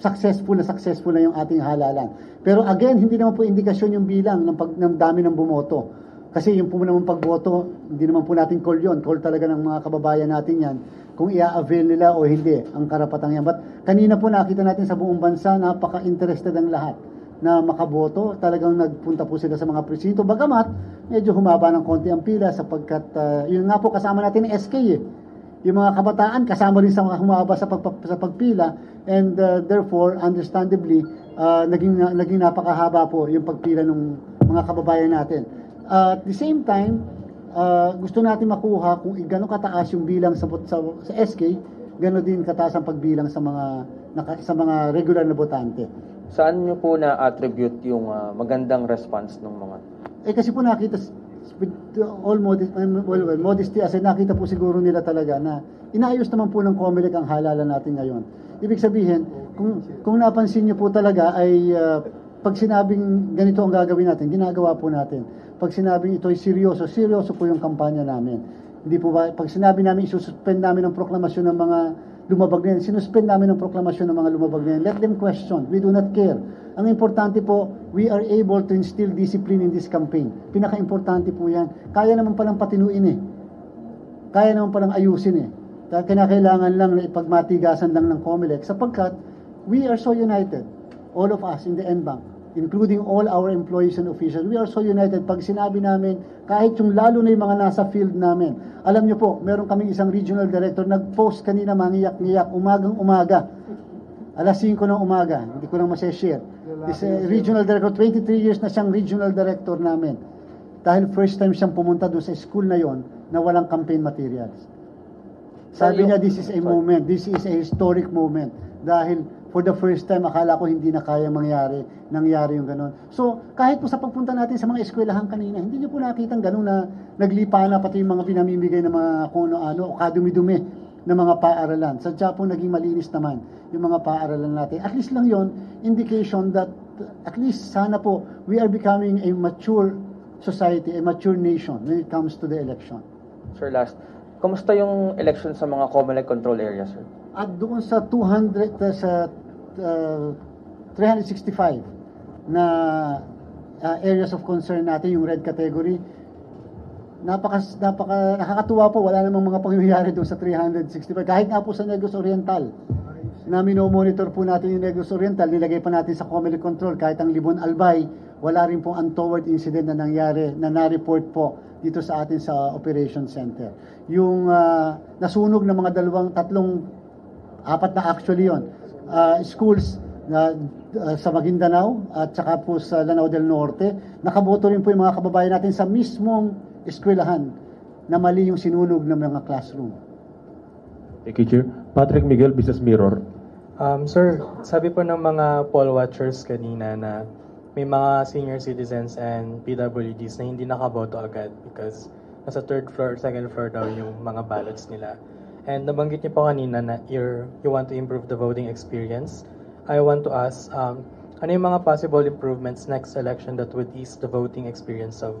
successful na successful na yung ating halalan. Pero again, hindi naman po indikasyon yung bilang ng, pag, ng dami ng bumoto. Kasi yung po naman pagboto, hindi naman po natin call yon Call talaga ng mga kababayan natin yan kung i-avail nila o hindi ang karapatang yan. But kanina po nakita natin sa buong bansa, napaka-interested ang lahat na makaboto. Talagang nagpunta po sila sa mga presinto. Bagamat, medyo humaba ng konti ang pila sapagkat, uh, yun nga po kasama natin ng SK eh. Yung mga kabataan kasama rin sa mga humaba sa, pag, sa pagpila and uh, therefore, understandably, uh, naging, naging napakahaba po yung pagpila ng mga kababayan natin. Uh, at the same time, uh, gusto natin makuha kung gano'ng kataas yung bilang sa, sa, sa SK, gano'n din kataas ang pagbilang sa mga naka, sa mga regular na botante. Saan nyo po na-attribute yung ah, magandang response ng mga Eh kasi po nakita with all modest, well, well, modesty aside, nakita po siguro nila talaga na inaayos naman po ng COMELEC ang halalan natin ngayon. Ibig sabihin, kung, kung napansin niyo po talaga ay ah, pag sinabing ganito ang gagawin natin, ginagawa po natin. Pag sinabing ito ay seryoso, seryoso po yung kampanya namin. Hindi po ba, pag sinabi namin isususpend namin ang proklamasyon ng mga lumabag na yan, sinuspend namin ang proklamasyon ng mga lumabag na yan. Let them question. We do not care. Ang importante po, we are able to instill discipline in this campaign. Pinaka-importante po yan. Kaya naman palang patinuin eh. Kaya naman palang ayusin eh. Kaya kinakailangan lang na ipagmatigasan lang ng COMELEC sapagkat we are so united, all of us in the NBank, including all our employees and officials, we are so united. Pag sinabi namin, kahit yung lalo na yung mga nasa field namin, alam nyo po, meron kaming isang regional director, nag-post kanina mangiyak-ngiyak, umagang umaga, alas 5 ng umaga, hindi ko lang masashare. This uh, regional director, 23 years na siyang regional director namin. Dahil first time siyang pumunta doon sa school na yon na walang campaign materials. Sabi niya, this is a moment, this is a historic moment. Dahil for the first time, akala ko hindi na kaya mangyari, nangyari yung ganon. So, kahit po sa pagpunta natin sa mga eskwelahan kanina, hindi niyo po nakita ganon na naglipa na pati yung mga pinamimigay ng mga kung ano-ano, o kadumi-dumi ng mga paaralan. Sadya po naging malinis naman yung mga paaralan natin. At least lang yon indication that at least sana po we are becoming a mature society, a mature nation when it comes to the election. Sir, last, kumusta yung election sa mga COMELEC control area, sir? At doon sa 200 uh, sa uh, 365 na uh, areas of concern natin yung red category napaka napaka nakakatuwa po wala namang mga pangyayari doon sa 365 kahit nga po sa Negros Oriental na minomonitor po natin yung Negros Oriental nilagay pa natin sa Comelec Control kahit ang Libon Albay wala rin pong untoward incident na nangyari na na-report po dito sa atin sa Operation Center. Yung uh, nasunog ng mga dalawang tatlong apat na actually yon uh, schools na uh, sa Maguindanao at saka po sa Lanao del Norte nakaboto rin po yung mga kababayan natin sa mismong eskwelahan na mali yung sinunog ng mga classroom Thank you, Chair. Patrick Miguel, Business Mirror. Um, sir, sabi po ng mga poll watchers kanina na may mga senior citizens and PWDs na hindi nakaboto agad because nasa third floor, second floor daw yung mga ballots nila. And nabanggit niyo po kanina na you're, you want to improve the voting experience. I want to ask, um, ano yung mga possible improvements next election that would ease the voting experience of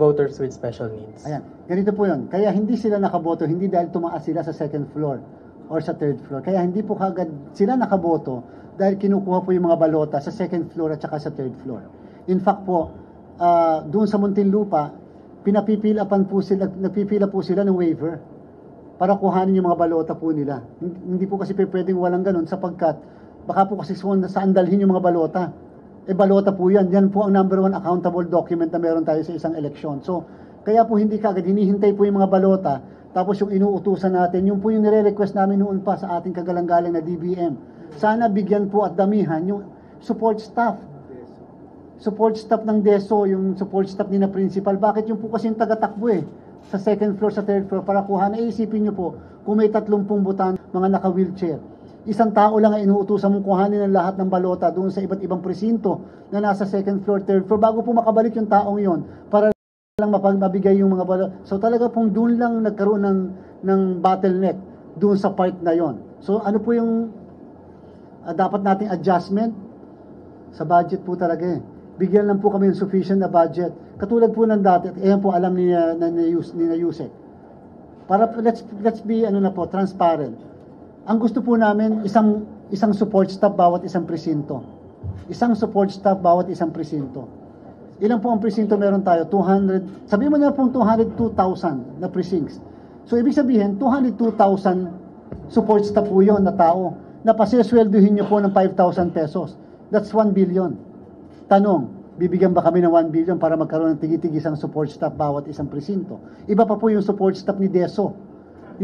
voters with special needs? Ayan, ganito po yun. Kaya hindi sila nakaboto, hindi dahil tumaas sila sa second floor or sa third floor. Kaya hindi po kagad sila nakaboto dahil kinukuha po yung mga balota sa second floor at saka sa third floor. In fact po, ah, doon sa Muntinlupa, pinapipila pan po sila, nagpipila po sila ng waiver. Para kuhanin yung mga balota po nila. Hindi, po kasi pwedeng walang ganun sapagkat baka po kasi saan saan dalhin yung mga balota. Eh balota po yan. Yan po ang number one accountable document na meron tayo sa isang eleksyon. So, kaya po hindi kagad hinihintay po yung mga balota tapos yung inuutusan natin, yung po yung nire-request namin noon pa sa ating kagalang-galang na DBM. Sana bigyan po at damihan yung support staff support staff ng DESO, yung support staff ni na principal, bakit yung po kasi yung taga-takbo eh, sa second floor, sa third floor, para kuha na isipin nyo po, kung may 30 butan, mga naka-wheelchair, isang tao lang ang inuutusan mong kuhanin ng lahat ng balota doon sa iba't ibang presinto na nasa second floor, third floor, bago po makabalik yung taong yon para lang mapag mabigay yung mga balota. So talaga pong doon lang nagkaroon ng, ng bottleneck doon sa part na yon. So ano po yung ah, dapat nating adjustment? Sa budget po talaga eh. Bigyan lang po kami ng sufficient na budget. Katulad po ng dati, at ayan po alam ni, na, ni, ni na Yusek. Para let's let's be ano na po, transparent. Ang gusto po namin isang isang support staff bawat isang presinto. Isang support staff bawat isang presinto. Ilan po ang presinto meron tayo? 200. Sabi mo na pong 202,000 na precincts. So ibig sabihin 202,000 support staff po 'yon na tao na pasisweldohin niyo po ng 5,000 pesos. That's 1 billion. Tanong, bibigyan ba kami ng 1 billion para magkaroon ng tigi-tigisang support staff bawat isang presinto? Iba pa po yung support staff ni DESO.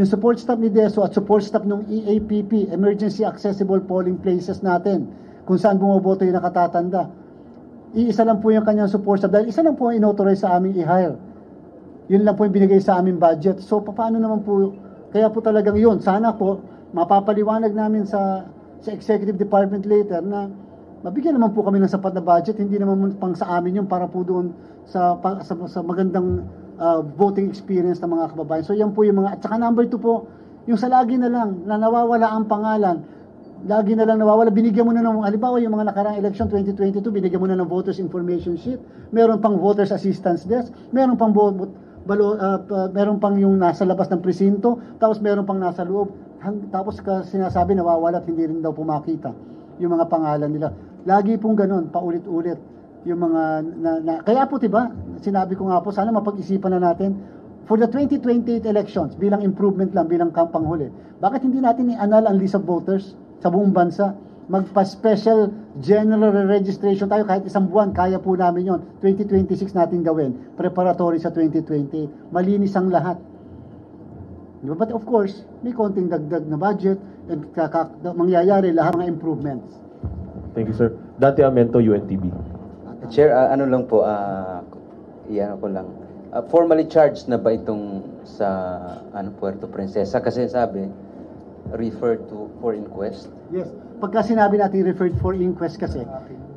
Yung support staff ni DESO at support staff ng EAPP, Emergency Accessible Polling Places natin, kung saan bumoboto yung nakatatanda. Iisa lang po yung kanyang support staff dahil isa lang po ang inauthorize sa aming i-hire. Yun lang po yung binigay sa aming budget. So, paano naman po, kaya po talagang yun, sana po, mapapaliwanag namin sa, sa executive department later na mabigyan naman po kami ng sapat na budget, hindi naman pang sa amin yun para po doon sa, pa- sa, sa magandang uh, voting experience ng mga kababayan. So yan po yung mga, at saka number two po, yung sa lagi na lang, na nawawala ang pangalan, lagi na lang nawawala, binigyan mo na ng, halimbawa yung mga nakarang election 2022, binigyan mo na ng voters information sheet, meron pang voters assistance desk, meron pang balo, uh, pa- meron pang yung nasa labas ng presinto, tapos meron pang nasa loob, hang, tapos ka sinasabi nawawala at hindi rin daw pumakita yung mga pangalan nila. Lagi pong ganun, paulit-ulit yung mga na, na- kaya po 'di ba? Sinabi ko nga po sana mapag-isipan na natin for the 2028 elections bilang improvement lang bilang kampang huli. Bakit hindi natin i-annul ang list of voters sa buong bansa? Magpa-special general registration tayo kahit isang buwan, kaya po namin yon. 2026 natin gawin, preparatory sa 2028. Malinis ang lahat. But of course, may konting dagdag na budget and mangyayari lahat ng improvements. Thank you, sir. Dante Amento, UNTV. Chair, ah, ano lang po, ah, iyan ko lang. Ah, formally charged na ba itong sa ano Puerto Princesa? Kasi sabi, refer to for inquest. Yes. Pagka sinabi natin referred for inquest kasi,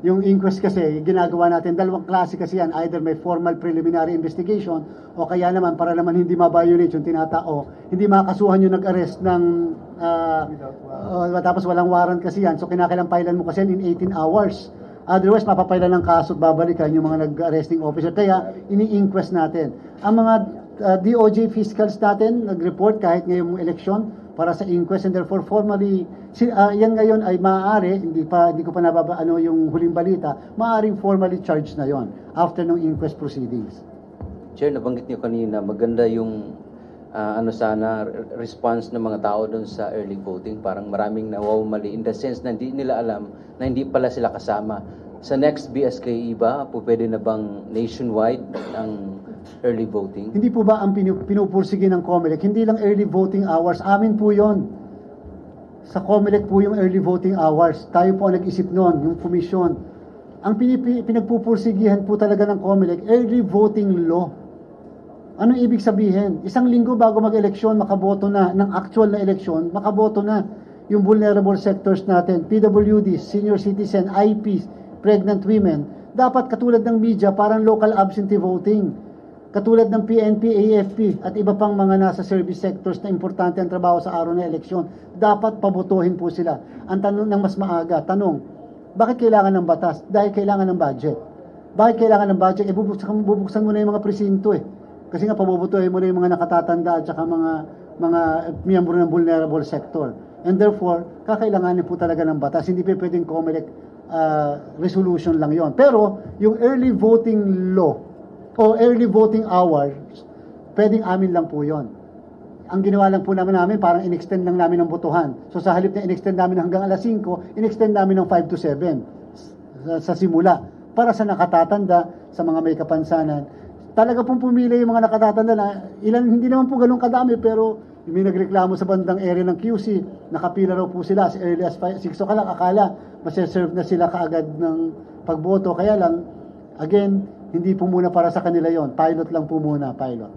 yung inquest kasi, ginagawa natin, dalawang klase kasi yan, either may formal preliminary investigation, o kaya naman, para naman hindi ma-violate yung tinatao, hindi makakasuhan yung nag-arrest ng, ah, oh, tapos walang warrant kasi yan, so kinakailang pailan mo kasi yan in 18 hours. Otherwise, mapapailan ng kaso at babalikan yung mga nag-arresting officer. Kaya, ini-inquest natin. Ang mga uh, DOJ fiscals natin, nag-report kahit ngayong eleksyon para sa inquest and therefore formally, uh, yan ngayon ay maaari, hindi pa hindi ko pa nababa ano yung huling balita, maaaring formally charged na yon after ng inquest proceedings. Chair, nabanggit niyo kanina, maganda yung ah, ano sana, re- response ng mga tao doon sa early voting. Parang maraming nawawmali in the sense na hindi nila alam na hindi pala sila kasama. Sa next BSKE ba, po pwede na bang nationwide ang early voting? Hindi po ba ang pinu- pinupursige ng COMELEC? Hindi lang early voting hours, amin po yon. Sa COMELEC po yung early voting hours. Tayo po ang nag-isip noon, yung komisyon. Ang pinipi- pinagpupursigihan po talaga ng COMELEC, early voting law. Anong ibig sabihin? Isang linggo bago mag-eleksyon, makaboto na, ng actual na eleksyon, makaboto na yung vulnerable sectors natin, PWDs, senior citizen, IPs, pregnant women. Dapat katulad ng media, parang local absentee voting. Katulad ng PNP, AFP, at iba pang mga nasa service sectors na importante ang trabaho sa araw ng eleksyon. Dapat pabotohin po sila. Ang tanong ng mas maaga, tanong, bakit kailangan ng batas? Dahil kailangan ng budget. Bakit kailangan ng budget? Eh, bubuksan, bubuksan mo na yung mga presinto eh. Kasi nga pabubutuhin mo na yung mga nakatatanda at saka mga mga miyembro ng vulnerable sector. And therefore, kakailanganin po talaga ng batas. Hindi pa pwedeng COMELEC uh, resolution lang yon. Pero, yung early voting law o early voting hours, pwedeng amin lang po yon. ang ginawa lang po naman namin, parang in-extend lang namin ng botohan. So sa halip na in-extend namin hanggang alas 5, in-extend namin ng 5 to 7 sa, sa simula para sa nakatatanda, sa mga may kapansanan. Talaga pong pumili yung mga nakatatanda na ilan, hindi naman po ganun kadami pero may nagreklamo sa bandang area ng QC, nakapila raw po sila as early as 5, 6 o'clock, akala maseserve na sila kaagad ng pagboto. Kaya lang, again, hindi po muna para sa kanila yon Pilot lang po muna, pilot.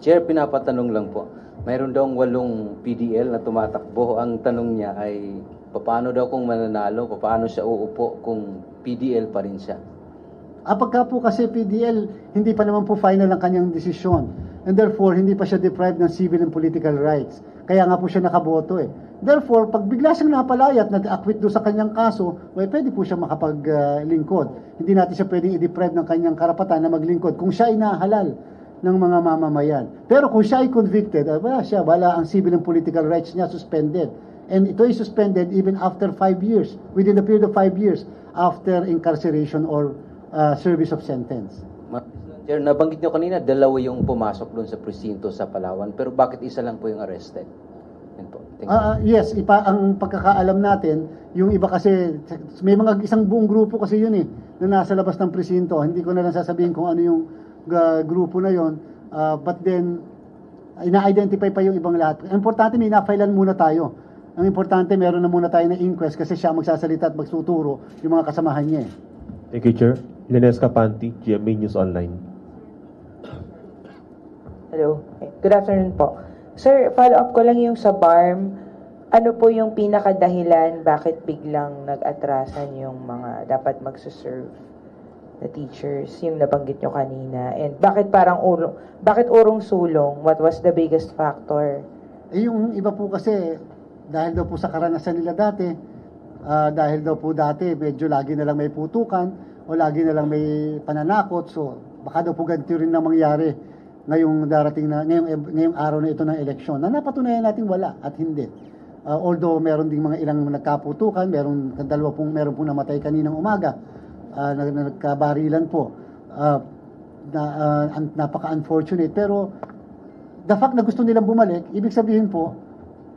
Chair, pinapatanong lang po. Mayroon daw walong PDL na tumatakbo. Ang tanong niya ay, paano daw kung mananalo? Paano siya uupo kung PDL pa rin siya? Ah, pagka po kasi PDL, hindi pa naman po final ang kanyang desisyon. And therefore, hindi pa siya deprived ng civil and political rights. Kaya nga po siya nakaboto eh. Therefore, pag bigla siyang napalaya at nag-acquit doon sa kanyang kaso, well, pwede po siya makapaglingkod. hindi natin siya pwedeng i-deprive ng kanyang karapatan na maglingkod kung siya ay nahalal ng mga mamamayan. Pero kung siya ay convicted, ah, wala siya, wala ang civil and political rights niya suspended. And ito ay suspended even after five years, within the period of five years after incarceration or uh, service of sentence. Chair, nabanggit niyo kanina, dalawa yung pumasok doon sa presinto sa Palawan. Pero bakit isa lang po yung arrested? Yan po. Ah, ah, yes, ipa ang pagkakaalam natin, yung iba kasi may mga isang buong grupo kasi yun eh na nasa labas ng presinto. Hindi ko na lang sasabihin kung ano yung ga- grupo na yon. Ah, but then ina-identify pa yung ibang lahat. Ang importante may na-filean muna tayo. Ang importante meron na muna tayo na inquest kasi siya magsasalita at magsuturo yung mga kasamahan niya eh. Thank you, Chair. Ilenes Capanti, GMA News Online. Hello. Good afternoon po. Sir, follow up ko lang yung sa BARM. Ano po yung pinakadahilan bakit biglang nag-atrasan yung mga dapat magsuserve na teachers, yung nabanggit nyo kanina? And bakit parang urong, bakit urong sulong? What was the biggest factor? Eh yung iba po kasi, dahil daw po sa karanasan nila dati, ah, dahil daw po dati medyo lagi na lang may putukan o lagi na lang may pananakot, so baka daw po ganito rin na mangyari ngayong darating na, ngayong, ngayong araw na ito ng eleksyon, na napatunayan natin wala at hindi. Ah, although meron ding mga ilang nagkaputukan, meron dalawa pong meron pong namatay kaninang umaga, ah, na, na nagkabarilan po. Ah, na, un- napaka-unfortunate pero the fact na gusto nilang bumalik, ibig sabihin po,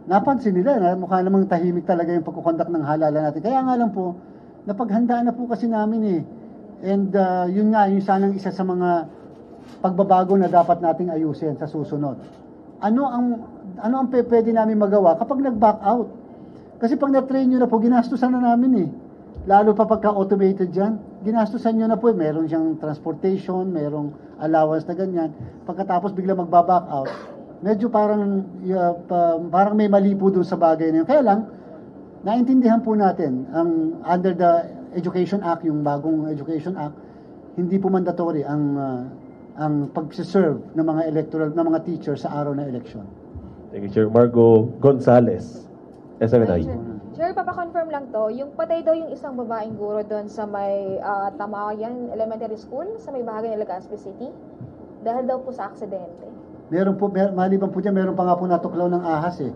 napansin nila na mukha namang tahimik talaga yung pagkukondak ng halala natin. Kaya nga lang po, napaghandaan na po kasi namin eh. And uh, yun nga, yung sanang isa sa mga pagbabago na dapat nating ayusin sa susunod. Ano ang ano ang pwede namin magawa kapag nag-back out? Kasi pag na-train nyo na po, ginastusan na namin eh. Lalo pa pagka automated dyan, ginastusan nyo na po eh. Meron siyang transportation, merong allowance na ganyan. Pagkatapos bigla magbaback out, medyo parang, uh, pa- parang may mali po doon sa bagay na yun. Kaya lang, naintindihan po natin, ang under the Education Act, yung bagong Education Act, hindi po mandatory ang uh, ang pag-serve ng mga electoral ng mga teacher sa araw ng election. Thank you, Chair. Margo Gonzales, SMNI. Sir, papakonfirm lang to, yung patay daw yung isang babaeng guro doon sa may uh, Tamayan Elementary School, sa may bahagi ng Legazpi City, dahil daw po sa aksidente. Meron po, mer, maliban po dyan, meron pa nga po natuklaw ng ahas eh.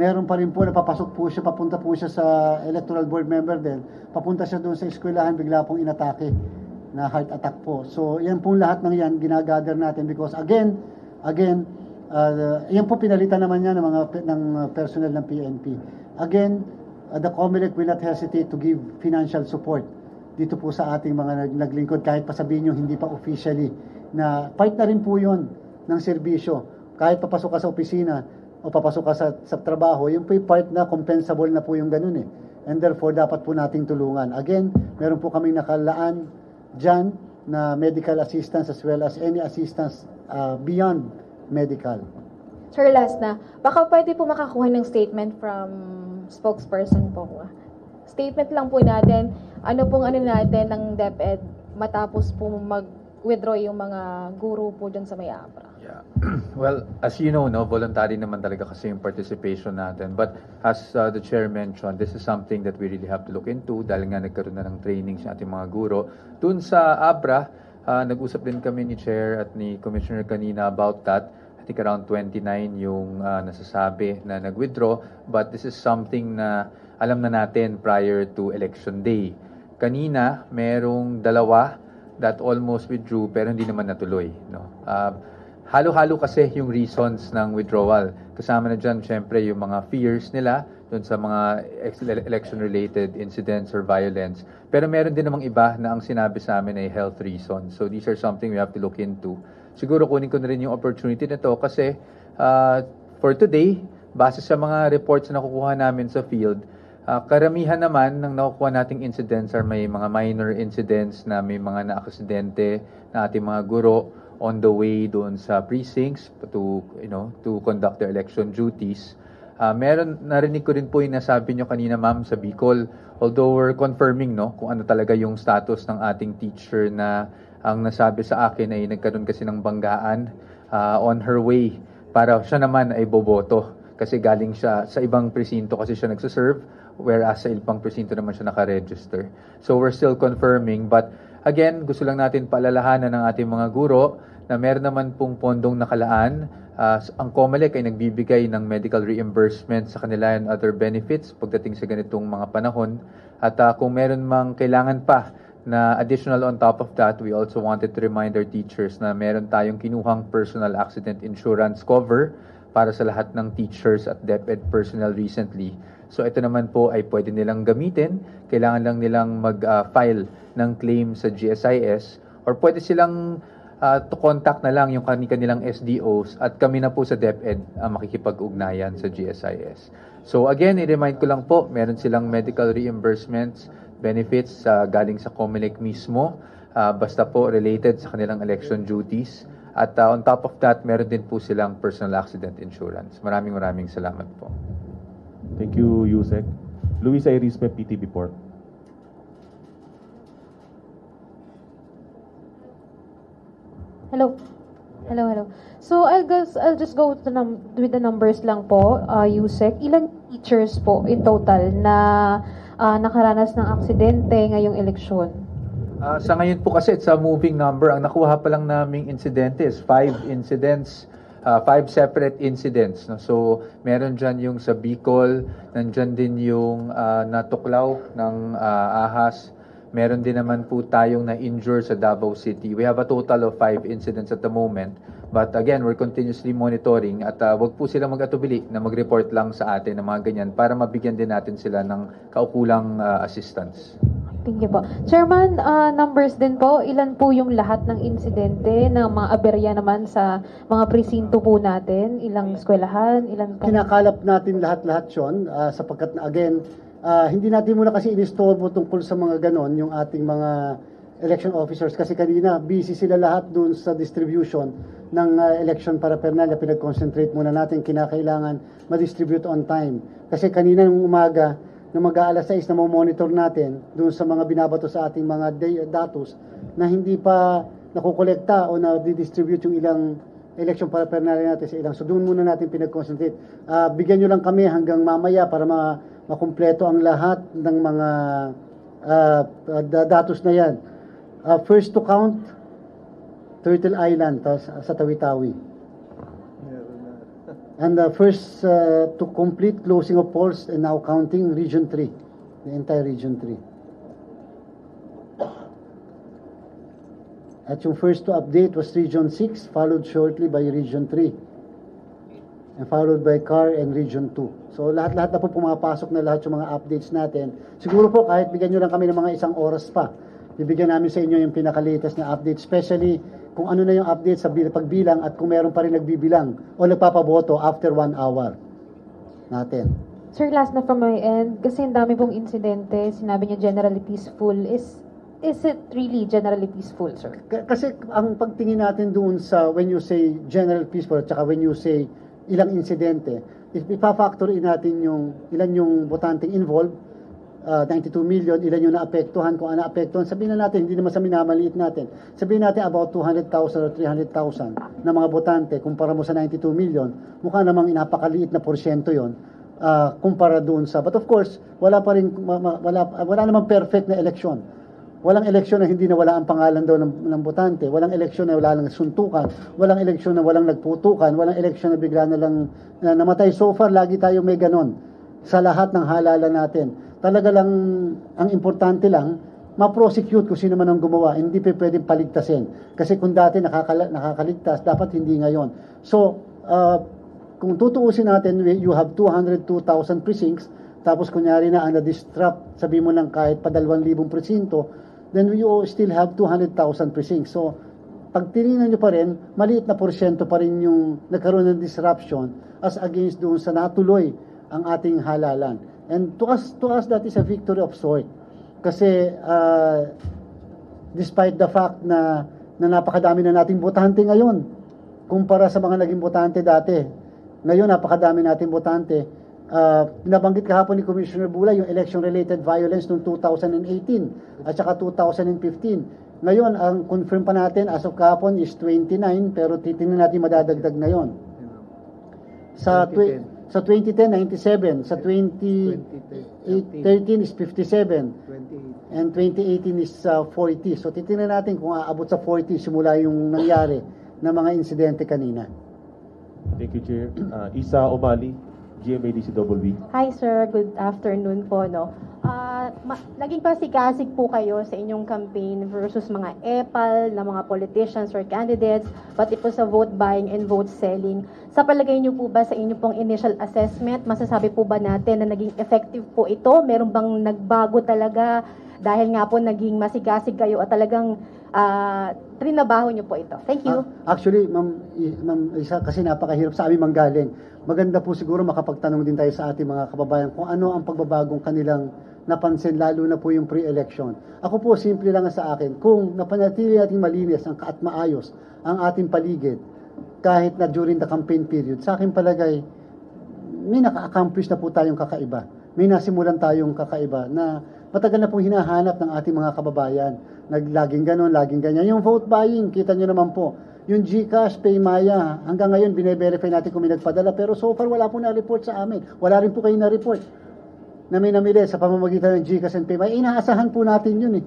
Meron pa rin po, napapasok po siya, papunta po siya sa electoral board member din. Papunta siya doon sa eskwelahan, bigla pong inatake na heart attack po. So, yan pong lahat ng yan, ginagather natin because again, again, uh, yan po pinalitan naman yan ng mga ng uh, personnel ng PNP. Again, uh, the COMELEC will not hesitate to give financial support dito po sa ating mga nag- naglingkod kahit pa sabihin nyo hindi pa officially na part na rin po yun ng serbisyo. Kahit papasok ka sa opisina o papasok ka sa, sa trabaho, yung po part na compensable na po yung ganun eh. And therefore, dapat po nating tulungan. Again, meron po kaming nakalaan dyan na medical assistance as well as any assistance uh, beyond medical. Sir, last na, baka pwede po makakuha ng statement from spokesperson po. Statement lang po natin, ano pong ano natin ng DepEd matapos po mag-withdraw yung mga guru po dyan sa may APRA. Well, as you know, no, voluntary naman talaga kasi yung participation natin. But as uh, the chair mentioned, this is something that we really have to look into dahil nga nagkaroon na ng training sa ating mga guro. Doon sa ABRA, uh, nag-usap din kami ni chair at ni commissioner kanina about that. I think around 29 yung uh, nasasabi na nag-withdraw. But this is something na alam na natin prior to election day. Kanina, merong dalawa that almost withdrew pero hindi naman natuloy. No? Uh, halo-halo kasi yung reasons ng withdrawal. Kasama na dyan, syempre, yung mga fears nila dun sa mga election-related incidents or violence. Pero meron din namang iba na ang sinabi sa amin ay health reasons. So these are something we have to look into. Siguro kunin ko na rin yung opportunity na to kasi uh, for today, base sa mga reports na nakukuha namin sa field, uh, karamihan naman ng nakukuha nating incidents are may mga minor incidents na may mga naaksidente na ating mga guro on the way doon sa precincts to you know to conduct their election duties. Uh, meron narinig ko rin po yung nasabi nyo kanina ma'am sa Bicol although we're confirming no kung ano talaga yung status ng ating teacher na ang nasabi sa akin ay nagkaroon kasi ng banggaan uh, on her way para siya naman ay boboto kasi galing siya sa ibang presinto kasi siya nagsaserve whereas sa ibang presinto naman siya nakaregister. So we're still confirming but again gusto lang natin paalalahanan ng ating mga guro na meron naman pong pondong nakalaan Uh, ang COMELEC ay nagbibigay ng medical reimbursement sa kanila and other benefits pagdating sa ganitong mga panahon. At uh, kung meron mang kailangan pa na additional on top of that, we also wanted to remind our teachers na meron tayong kinuhang personal accident insurance cover para sa lahat ng teachers at DepEd personnel recently. So ito naman po ay pwede nilang gamitin. Kailangan lang nilang mag-file uh, ng claim sa GSIS or pwede silang uh, to contact na lang yung kanilang SDOs at kami na po sa DepEd ang makikipag-ugnayan sa GSIS. So again, i-remind ko lang po, meron silang medical reimbursements, benefits uh, galing sa COMELEC mismo, uh, basta po related sa kanilang election duties. At uh, on top of that, meron din po silang personal accident insurance. Maraming maraming salamat po. Thank you, Yusek. Luis Irisme, PTV Port. Hello. Hello, hello. So, I'll just, I'll just go to num- with the numbers lang po, uh, Yusek. Ilan teachers po in total na uh, nakaranas ng aksidente ngayong eleksyon? Uh, sa ngayon po kasi it's a moving number. Ang nakuha pa lang naming incidente is five incidents, uh, five separate incidents. No? So, meron dyan yung sa Bicol, nandyan din yung uh, natuklaw ng uh, ahas, Meron din naman po tayong na-injure sa Davao City. We have a total of five incidents at the moment. But again, we're continuously monitoring at uh, wag po sila mag-atubili na mag-report lang sa atin ng mga ganyan para mabigyan din natin sila ng kaukulang uh, assistance. Thank you po. Chairman, uh, numbers din po, ilan po yung lahat ng insidente ng mga aberya naman sa mga presinto po natin? Ilang eskwelahan? Ilan po? Kinakalap natin lahat-lahat yun uh, sapagkat again, uh, hindi natin muna kasi inistorbo tungkol sa mga ganon yung ating mga election officers kasi kanina busy sila lahat dun sa distribution ng uh, election paraphernalia pinag-concentrate muna natin kinakailangan ma-distribute on time kasi kanina ng umaga na mag-aalas 6 na monitor natin dun sa mga binabato sa ating mga datos na hindi pa nakukolekta o na-distribute yung ilang election paraphernalia natin sa ilang. So doon muna natin pinag-concentrate. Uh, bigyan nyo lang kami hanggang mamaya para ma makumpleto ang lahat ng mga uh, datos na yan. Uh, first to count, Turtle Island tas, sa Tawi-Tawi. And the uh, first uh, to complete closing of polls and now counting Region 3, the entire Region 3. At yung first to update was Region 6, followed shortly by Region 3 and followed by CAR and Region 2. So lahat-lahat na po pumapasok na lahat yung mga updates natin. Siguro po kahit bigyan nyo lang kami ng mga isang oras pa, bibigyan namin sa inyo yung pinakalitas na update, especially kung ano na yung update sa pagbilang at kung meron pa rin nagbibilang o nagpapaboto after one hour natin. Sir, last na from my end, kasi ang dami pong insidente, sinabi niyo generally peaceful, is is it really generally peaceful, sir? K- kasi ang pagtingin natin doon sa when you say general peaceful at saka when you say ilang insidente, ipa-factor in natin yung ilan yung botanteng involved, uh, 92 million, ilan yung naapektuhan, kung ano naapektuhan. Sabihin na natin, hindi naman sa minamaliit natin. Sabihin natin about 200,000 or 300,000 na mga botante, kumpara mo sa 92 million, mukha namang napakaliit na porsyento yon uh, kumpara doon sa. But of course, wala pa rin, wala, wala namang perfect na eleksyon Walang eleksyon na hindi na wala ang pangalan daw ng, ng botante. Walang eleksyon na wala lang suntukan. Walang eleksyon na walang nagputukan. Walang eleksyon na bigla na lang na namatay. So far, lagi tayo may ganon sa lahat ng halala natin. Talaga lang, ang importante lang, ma-prosecute kung sino man ang gumawa. Hindi pa pwedeng paligtasin. Kasi kung dati nakakala, nakakaligtas, dapat hindi ngayon. So, uh, kung tutuusin natin, you have 202,000 precincts, tapos kunyari na ang na-disrupt, sabi mo lang kahit pa 2,000 presinto, then you still have 200,000 precincts. So, pag tinignan nyo pa rin, maliit na porsyento pa rin yung nagkaroon ng disruption as against doon sa natuloy ang ating halalan. And to us, to us that is a victory of sort. Kasi uh, despite the fact na, na napakadami na nating botante ngayon, kumpara sa mga naging botante dati. Ngayon, napakadami nating botante. Uh, nabanggit kahapon ni Commissioner Bula yung election-related violence noong 2018 at saka 2015. Ngayon, ang confirm pa natin as of kahapon is 29 pero titingnan natin madadagdag ngayon. Sa, twi- sa 2010, 97. Sa 2013 is 57. And 2018 is uh, 40. So titingnan natin kung aabot sa 40 simula yung nangyari na mga insidente kanina. Thank you, Chair. Uh, Isa Omali, GMADCWB. Hi sir, good afternoon po no. Ah, ma- naging pasikasig po kayo sa inyong campaign versus mga EPAL na mga politicians or candidates, pati po sa vote buying and vote selling. Sa palagay niyo po ba sa inyong pong initial assessment, masasabi po ba natin na naging effective po ito? Meron bang nagbago talaga dahil nga po naging masikasig kayo at talagang ah, trinabaho niyo po ito? Thank you. Ah, actually, ma'am, ma'am Isa, kasi napakahirap sa amin manggaling. Maganda po siguro makapagtanong din tayo sa ating mga kababayan kung ano ang pagbabagong kanilang napansin, lalo na po yung pre-election. Ako po, simple lang sa akin, kung napanatili natin malinis ang, at maayos ang ating paligid, kahit na during the campaign period, sa akin palagay, may naka-accomplish na po tayong kakaiba. May nasimulan tayong kakaiba na matagal na pong hinahanap ng ating mga kababayan. Naglaging ganon, laging ganyan. Yung vote buying, kita nyo naman po. Yung GCash, Paymaya, hanggang ngayon bine-verify natin kung may nagpadala. Pero so far, wala po na-report sa amin. Wala rin po kayo na-report na may namili sa pamamagitan ng GCash and Paymaya. Inaasahan po natin yun eh.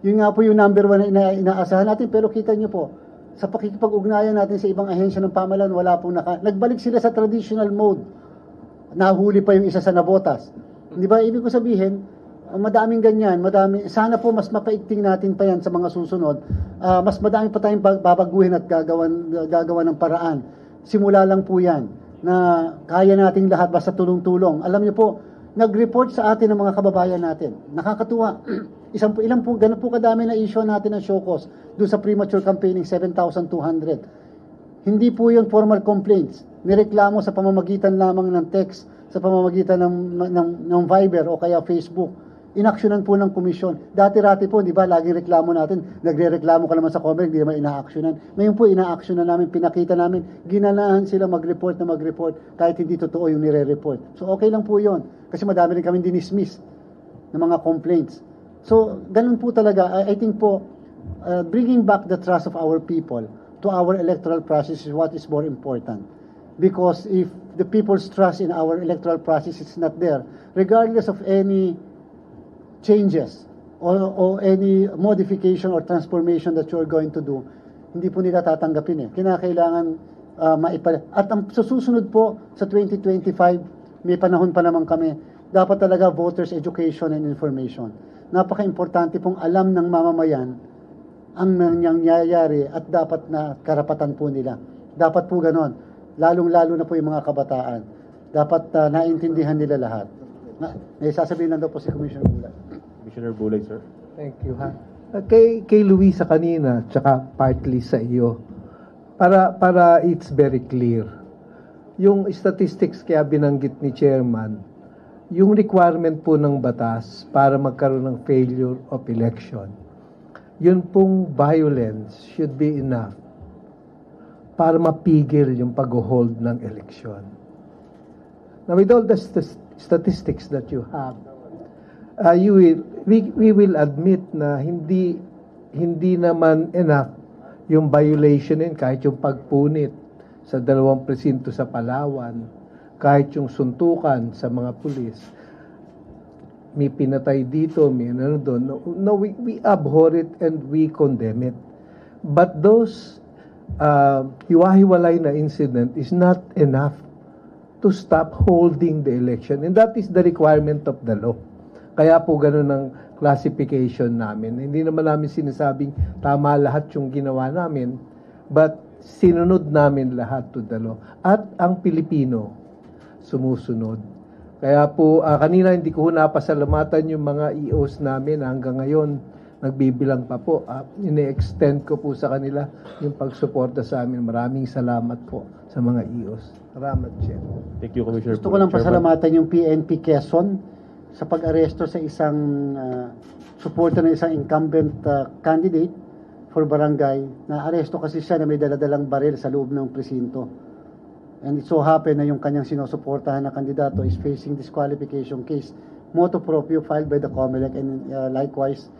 Yun nga po yung number one na ina- inaasahan natin. Pero kita nyo po, sa pakikipag-ugnayan natin sa ibang ahensya ng pamalan, wala pong naka... Nagbalik sila sa traditional mode. Nahuli pa yung isa sa nabotas. Di ba? Ibig ko sabihin, madaming ganyan, madami. Sana po mas mapaigting natin pa yan sa mga susunod. Ah, mas madami pa tayong bag- babaguhin at gagawan, gagawa ng paraan. Simula lang po yan na kaya nating lahat basta tulong-tulong. Alam niyo po, nag-report sa atin ng mga kababayan natin. Nakakatuwa. Isang po, ilang po, ganun po kadami na issue natin ng show cause doon sa premature campaigning, 7,200. Hindi po yun formal complaints. Nireklamo sa pamamagitan lamang ng text, sa pamamagitan ng, ng, ng Viber o kaya Facebook. Inaksyonan po ng komisyon. Dati-rati po, di ba, laging reklamo natin, nagre-reklamo ka naman sa comment, hindi naman inaaksyonan. Ngayon po, inaaksyonan namin, pinakita namin, ginanahan sila mag-report na mag-report kahit hindi totoo yung nire-report. So, okay lang po yon Kasi madami rin kami dinismiss ng mga complaints. So, ganun po talaga. I, I think po, uh, bringing back the trust of our people to our electoral process is what is more important. Because if the people's trust in our electoral process is not there, regardless of any changes or, or any modification or transformation that you're going to do, hindi po nila tatanggapin eh. Kinakailangan uh, maipa... At ang susunod po, sa 2025, may panahon pa naman kami, dapat talaga voters education and information. Napaka-importante pong alam ng mamamayan ang nangyayari at dapat na karapatan po nila. Dapat po ganon. Lalong-lalo na po yung mga kabataan. Dapat uh, naintindihan nila lahat. Na, may sasabihin lang daw po si Commissioner Bula. Commissioner Bulay, sir. Thank you, ha. Uh, Kay, kay Luisa kanina, tsaka partly sa iyo, para, para it's very clear, yung statistics kaya binanggit ni Chairman, yung requirement po ng batas para magkaroon ng failure of election, yun pong violence should be enough para mapigil yung pag-hold ng election. Now, with all the st- statistics that you have, uh, you will, we, we will admit na hindi hindi naman enough yung violation din kahit yung pagpunit sa dalawang presinto sa Palawan, kahit yung suntukan sa mga pulis. May pinatay dito, may ano doon. No, no we, we abhor it and we condemn it. But those uh, hiwa-hiwalay na incident is not enough to stop holding the election. And that is the requirement of the law. Kaya po ganun ang classification namin. Hindi naman namin sinasabing tama lahat yung ginawa namin, but sinunod namin lahat to the law. At ang Pilipino, sumusunod. Kaya po, ah, kanina hindi ko napasalamatan yung mga EOs namin hanggang ngayon nagbibilang pa po. Uh, ini-extend ko po sa kanila yung pagsuporta sa amin. Maraming salamat po sa mga EOs. Salamat, Chair. Thank you, Commissioner. Gusto ko lang Chairman. pasalamatan yung PNP Quezon sa pag-aresto sa isang uh, suporta ng isang incumbent uh, candidate for barangay. Na-aresto kasi siya na may daladalang baril sa loob ng presinto. And it so happened na yung kanyang sinusuportahan na kandidato is facing disqualification case. Moto proprio filed by the COMELEC and uh, likewise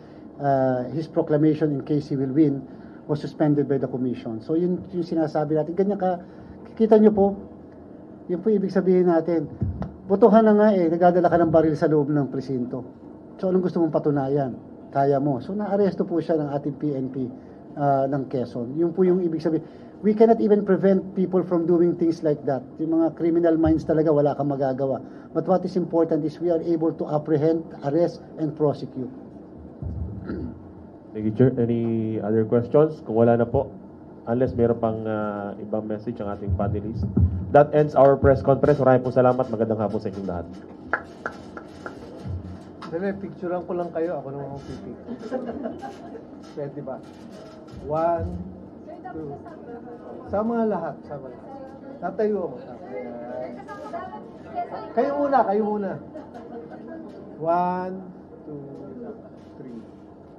uh, his proclamation in case he will win was suspended by the commission. So yun yung sinasabi natin. Ganyan ka, kikita nyo po, yun po ibig sabihin natin. Botohan na nga eh, nagdadala ka ng baril sa loob ng presinto. So anong gusto mong patunayan? Kaya mo. So naaresto po siya ng ating PNP uh, ng Quezon. Yun po yung ibig sabihin. We cannot even prevent people from doing things like that. Yung mga criminal minds talaga wala kang magagawa. But what is important is we are able to apprehend, arrest, and prosecute. Thank you, Chair. Any other questions? Kung wala na po, unless meron pang ah, ibang message ang ating panelists. That ends our press conference. Maraming po salamat. Magandang hapon sa inyong lahat. Dali, picturean ko lang kayo. Ako naman ang pipik. Pwede ba? One, two. Sa mga lahat. Sa mga lahat. Tatayo mo. Kayo muna, kayo muna. One.